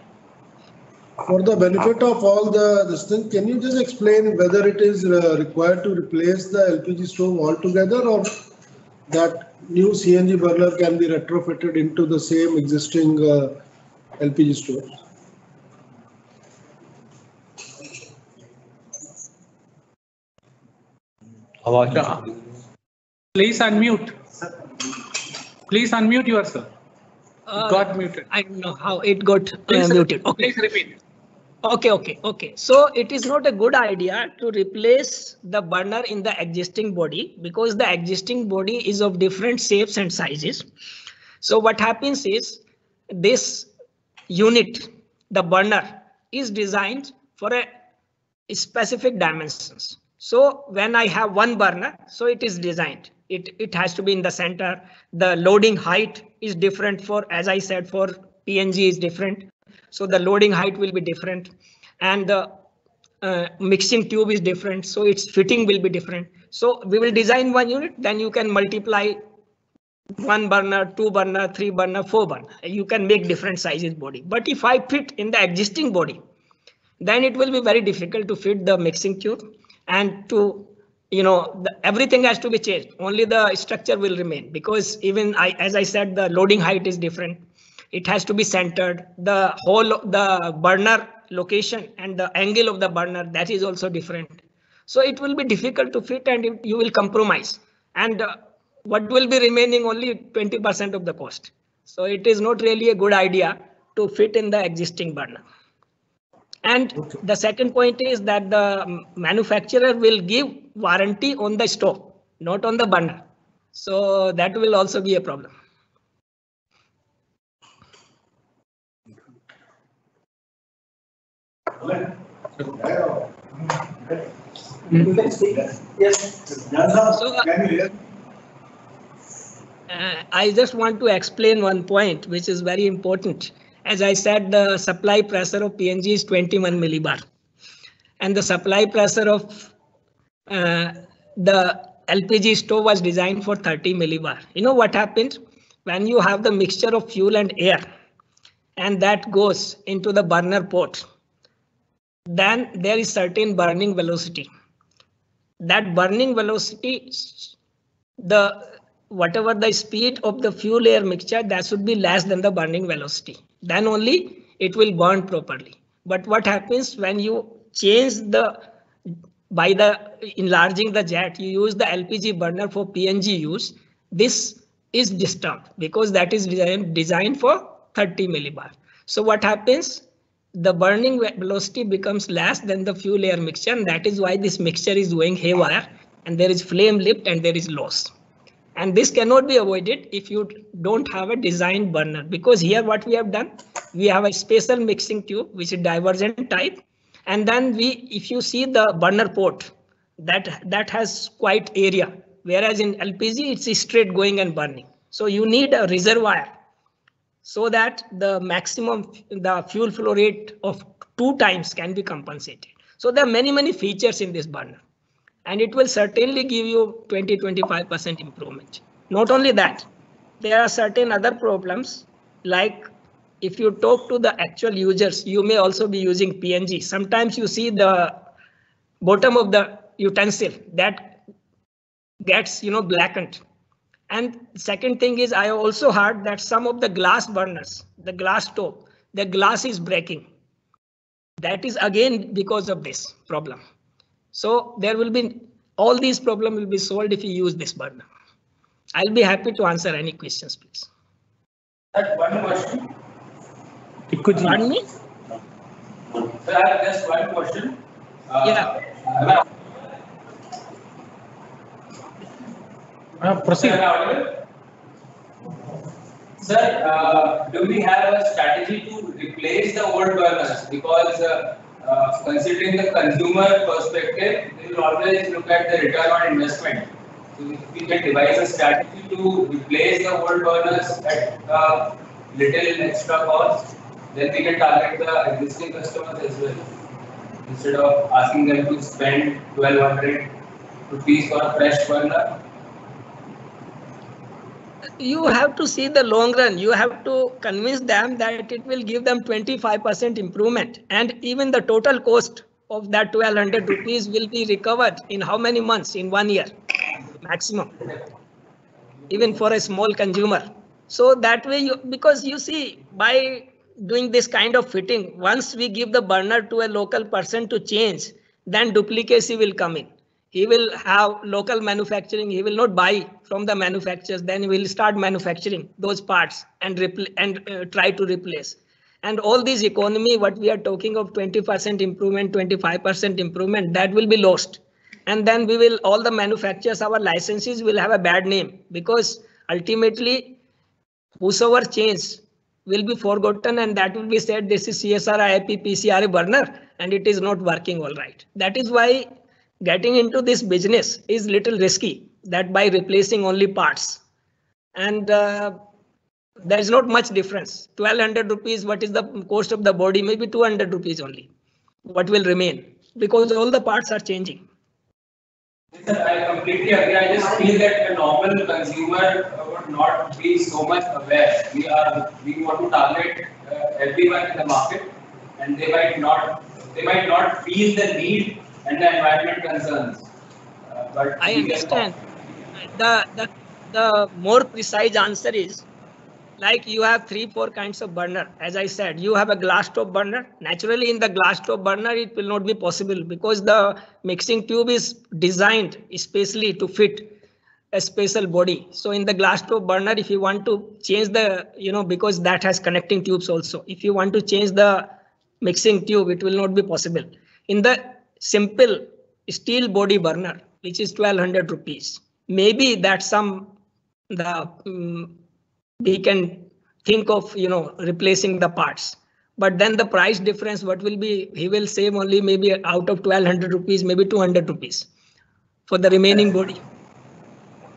for the benefit of all the, this thing, can you just explain whether it is uh, required to replace the LPG stove altogether or that new CNG burner can be retrofitted into the same existing uh, LPG stove? Please unmute. Please unmute yourself. Uh, Got muted. I don't know how it got uh, Please muted. Okay. Please repeat. Okay, okay, okay. So it is not a good idea to replace the burner in the existing body because the existing body is of different shapes and sizes. So what happens is this unit, the burner is designed for a specific dimensions. So when I have one burner, so it is designed. It, it has to be in the center. The loading height is different for, as I said, for PNG is different. So the loading height will be different and the uh, mixing tube is different. So its fitting will be different. So we will design one unit, then you can multiply one burner, two burner, three burner, four burner. You can make different sizes body. But if I fit in the existing body, then it will be very difficult to fit the mixing tube and to you know the, everything has to be changed only the structure will remain because even i as i said the loading height is different it has to be centered. The whole the burner location and the angle of the burner that is also different. So it will be difficult to fit and you- will compromise. And uh, what will be remaining only 20% of the cost. So it is not really a good idea to fit in the existing burner. And the second point is that the manufacturer will give warranty on the stove, not on the burner. So that will also be a problem. Uh, I just want to explain one point which is very important. As I said, the supply pressure of PNG is 21 millibar. And the supply pressure of uh, the LPG stove was designed for 30 millibar. You know what happens when you have the mixture of fuel and air and that goes into the burner port, then there is certain burning velocity. That burning velocity, the whatever the speed of the fuel air mixture, that should be less than the burning velocity. Then only it will burn properly. But what happens when you change the by the enlarging the jet, you use the LPG burner for PNG use. This is disturbed because that is designed designed for 30 millibar. So what happens? The burning velocity becomes less than the fuel air mixture, and that is why this mixture is going haywire, and there is flame lift and there is loss. And this cannot be avoided if you don't have a designed burner because here what we have done, we have a special mixing tube which is divergent type. And then we, if you see the burner port, that that has quite area, whereas in LPG it's straight going and burning. So you need a reservoir so that the maximum the fuel flow rate of two times can be compensated. So there are many, many features in this burner and it will certainly give you 20, 25% improvement. Not only that, there are certain other problems like if you talk to the actual users, you may also be using PNG. Sometimes you see the bottom of the utensil that gets, you know, blackened. And second thing is I also heard that some of the glass burners, the glass stove, the glass is breaking. That is again because of this problem. So there will be all these problems will be solved if you use this burner. I'll be happy to answer any questions, please. That one question. Pardon me? Sir, I have just one question. Uh, Yeah. am I- Uh, Proceed. Sir, uh, do we have a strategy to replace the old burners? Because uh, uh, considering the consumer perspective, they will always look at the return on investment. So if we can devise a strategy to replace the old burners at uh, little extra cost, then we can target the existing customers as well. Instead of asking them to spend twelve hundred rupees for a fresh burner, You have to see the long run. You have to convince them that it will give them 25% improvement. And even the total cost of that 1200 rupees will be recovered in how many months? In one year maximum. Even for a small consumer. So that way you, because you see, by doing this kind of fitting, once we give the burner to a local person to change, then duplicacy will come in. He will have local manufacturing. He will not buy from the manufacturers. Then he will start manufacturing those parts and and uh, try to replace. And all these economy, what we are talking of 20% improvement, 25% improvement, that will be lost. And then we will, all the manufacturers, our licenses will have a bad name because ultimately whosoever change will be forgotten and that will be said this is CSIR IIP PCR burner and it is not working all right. That is why getting into this business is little risky that by replacing only parts. And uh, there is not much difference. 1200 rupees what is the cost of the body? Maybe 200 rupees only. What will remain? Because all the parts are changing. I completely agree. I just feel that a normal consumer would not be so much aware. We are, we want to target uh, everyone in the market and they might not, they might not feel the need and the environment concerns. Uh, But. I understand. The, the, the more precise answer is like you have three, four kinds of burner. As I said, you have a glass top burner. Naturally, in the glass top burner, it will not be possible because the mixing tube is designed especially to fit a special body. So in the glass top burner, if you want to change the, you know, because that has connecting tubes also, if you want to change the mixing tube, it will not be possible. In the simple steel body burner, which is 1200 rupees, maybe that some the um, we can think of you know replacing the parts. But then the price difference what will be he will save only maybe out of 1200 rupees maybe 200 rupees for the remaining body.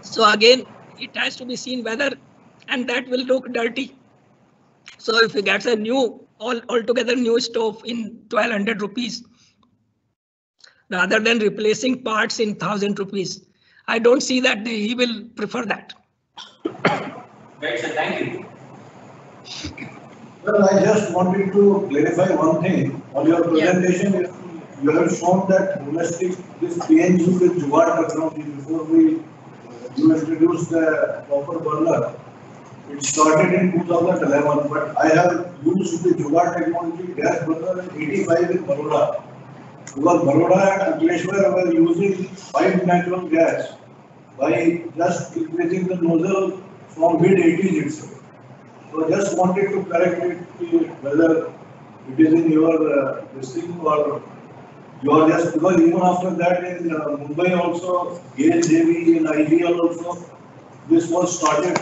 So again it has to be seen whether and that will look dirty. So if he gets a new all altogether new stove in 1200 rupees rather than replacing parts in 1000 rupees i don't see that he will prefer that Right, sir, thank you. Well, I just wanted to clarify one thing. On your presentation, you- you have shown that domestic, this PNG with Jugaad technology, before we, uh, you introduced the copper burner. It started in 2011, but I have used the Jugaad technology gas burner in 85 in Baroda. Because Baroda and Ankleshwar were using piped natural gas by just increasing the nozzle from mid 80s itself. So just wanted to correct it, uh, whether it is in your uh, this thing or you are just, because even after that in uh, Mumbai also, ANJV in IGL also, this was started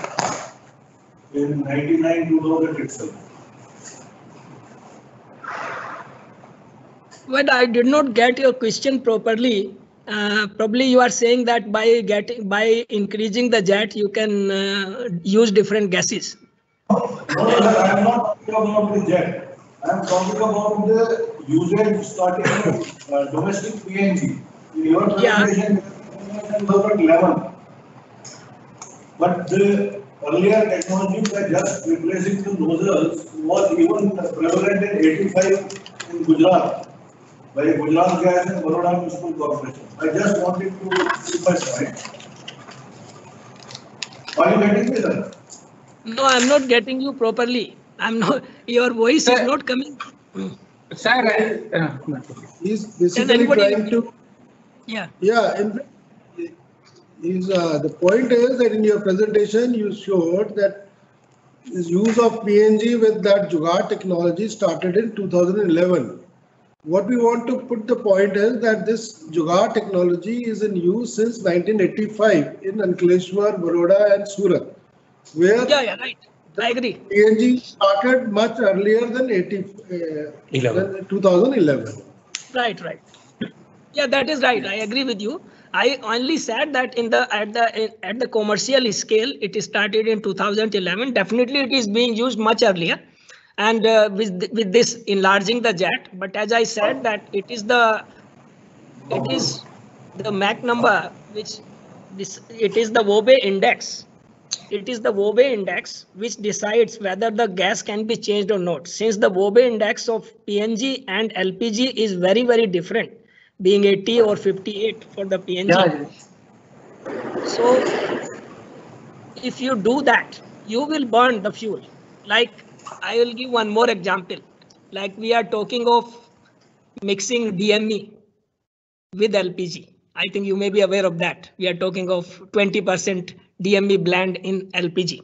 in ninety-nine, two thousand itself. But I did not get your question properly. Uh, probably you are saying that by getting by increasing the jet, you can uh, use different gases. No, sir, I am not talking about the jet. I am talking about the usage starting with uh, domestic PNG. Your Yeah. presentation, thousand eleven. But the earlier technology by just replacing the nozzles was even prevalent in eighty-five in Gujarat by Gujarat Gas and Baroda Municipal Corporation. I just wanted to keep my point. Are you getting me, sir? No, I'm not getting you properly. I'm not. Your voice is not coming. Sir, I- uh, He's basically anybody- trying to, Yeah. yeah, in fact, is, uh, the point is that in your presentation, you showed that this use of PNG with that Jugaad technology started in 2011. What we want to put the point is that this Jugaad technology is in use since 1985 in Ankleshwar, Baroda and Surat, where Yeah, yeah, right. I agree. PNG started much earlier than 80, uh, Eleven. than 2011. Right, right. Yeah, that is right. I agree with you. I only said that in the at the at the commercial scale, it started in 2011. Definitely, it is being used much earlier, and uh, with with this enlarging the jet. But as I said, that it is the it is the Mach number which this it is the Wobbe index. It is the Wobbe index which decides whether the gas can be changed or not. Since the Wobbe index of PNG and LPG is very very different, being 80 or 58 for the PNG. So if you do that, you will burn the fuel. Like I will give one more example. Like we are talking of mixing DME with LPG. I think you may be aware of that. We are talking of 20% DME blend in LPG.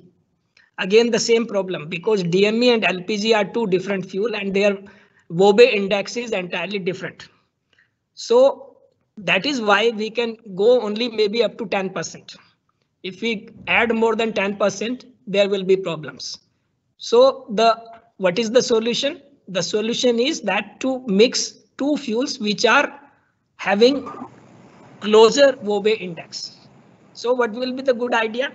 Again, the same problem because DME and LPG are two different fuel and their Wobbe index is entirely different. So that is why we can go only maybe up to 10%. If we add more than 10%, there will be problems. So the what is the solution? The solution is that to mix two fuels which are having closer Wobbe index. So what will be the good idea?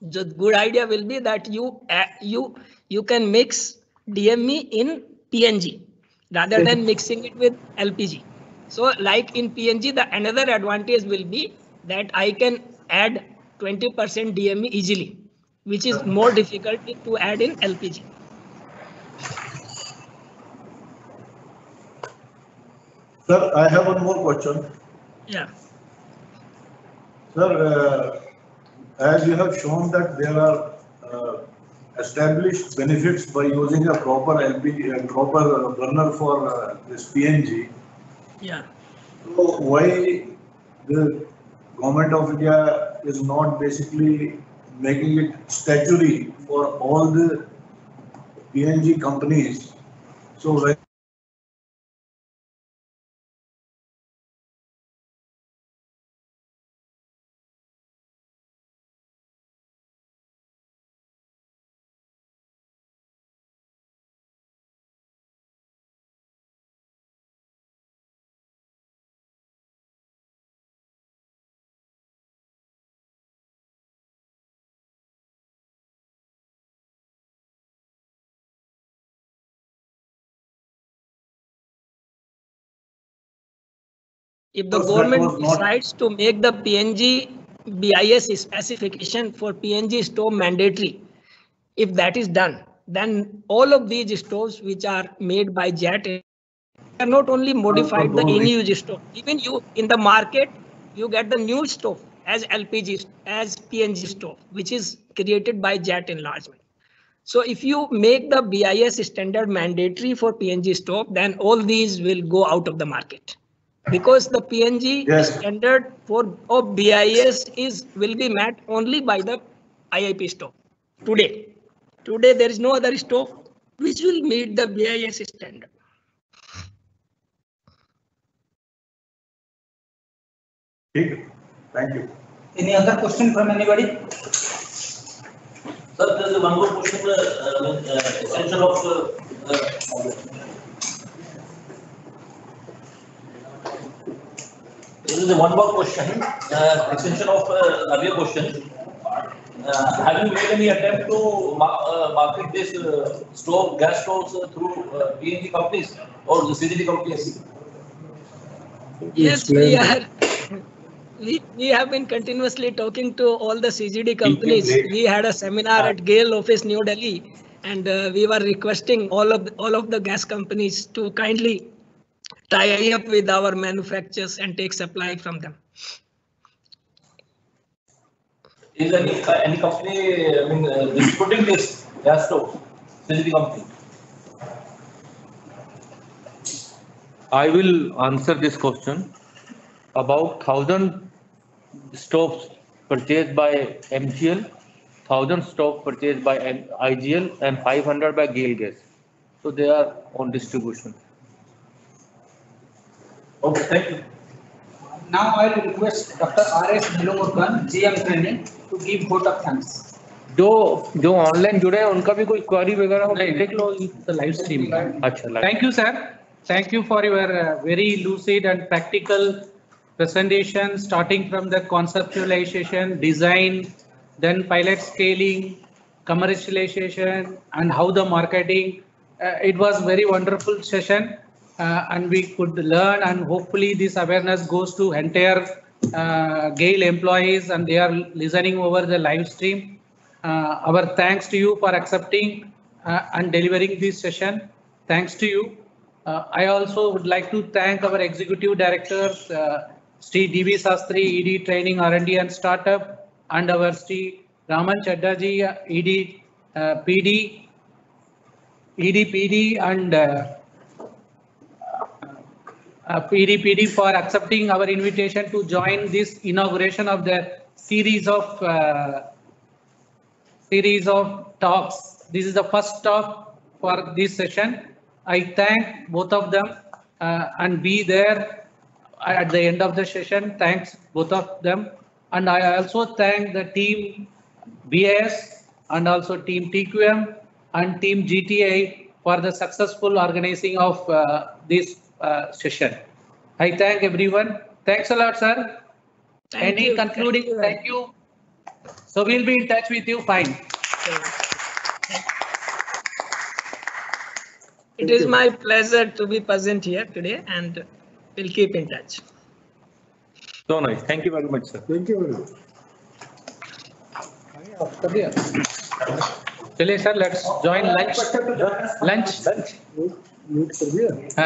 The good idea will be that you uh, you you can mix DME in PNG rather than mixing it with LPG. So like in PNG, the another advantage will be that I can add 20% DME easily, which is more difficult to add in LPG. Sir, I have one more question. Yeah. Sir, uh, as you have shown that there are uh, established benefits by using a proper LPG, a proper burner for uh, this PNG. Yeah. So why the government of India is not basically making it statutory for all the PNG companies? So when If the government decides to make the PNG BIS specification for PNG stove mandatory, if that is done, then all of these stoves which are made by JET are not only modified the in-use stove, even you in the market, you get the new stove as LPG, as PNG stove, which is created by JET enlargement. So if you make the BIS standard mandatory for PNG stove, then all these will go out of the market because the PNG yes. standard for of BIS is will be met only by the IIP stove today. Today there is no other stove which will meet the BIS standard. Thank you. Any other question from anybody? Sir, there is one more question. Uh, uh, uh essential of uh, uh This is one more question, uh, extension of uh, earlier question. Uh, Have you made any attempt to ma- uh, market this uh, stove, gas stoves uh, through uh, PNG companies or the CGD companies? Yes, we are. We, we have been continuously talking to all the CGD companies. We had a seminar at GAIL office, New Delhi, and uh, we were requesting all of, all of the gas companies to kindly tie up with our manufacturers and take supply from them. Is any, any company, I mean, uh, distributing this gas stove, CGD company? I will answer this question. About thousand stoves purchased by MGL, thousand stoves purchased by IGL and five hundred by GAIL Gas. So they are on distribution. Okay, thank you. Now I will request Dr. R S Nilumurgan, GM training, to give vote of thanks. जो जो online जुड़े हैं उनका भी कोई query वगैरह हो नहीं, देख लो The live stream. अच्छा live. Thank you, sir. Thank you for your uh, very lucid and practical presentation, starting from the conceptualization, design, then pilot scaling, commercialization, and how the marketing. Uh, It was very wonderful session, uh, and we could learn, and hopefully this awareness goes to entire uh, GAIL employees, and they are listening over the live stream. Uh, Our thanks to you for accepting uh, and delivering this session. Thanks to you. Uh, I also would like to thank our executive directors, uh, Sri D.V. ED Training R&D and Startup, and our Sri Raman Chaddaji, ED uh, PD, ED PD, and uh, uh, PD PD for accepting our invitation to join this inauguration of the series of uh, series of talks. This is the first talk for this session. I thank both of them uh, and be there at the end of the session. Thanks both of them. And I also thank the team BAS and also team TQM and team GTA for the successful organizing of uh, this uh, session. I thank everyone. Thanks a lot, sir. Thank Any you. concluding? Thank you. Thank you. So we'll be in touch with you. Fine. It is my pleasure to be present here today and we'll keep in touch. So nice. Thank you very much, sir. Thank you very much. चलिए sir let's join lunch lunch Mute कर दिया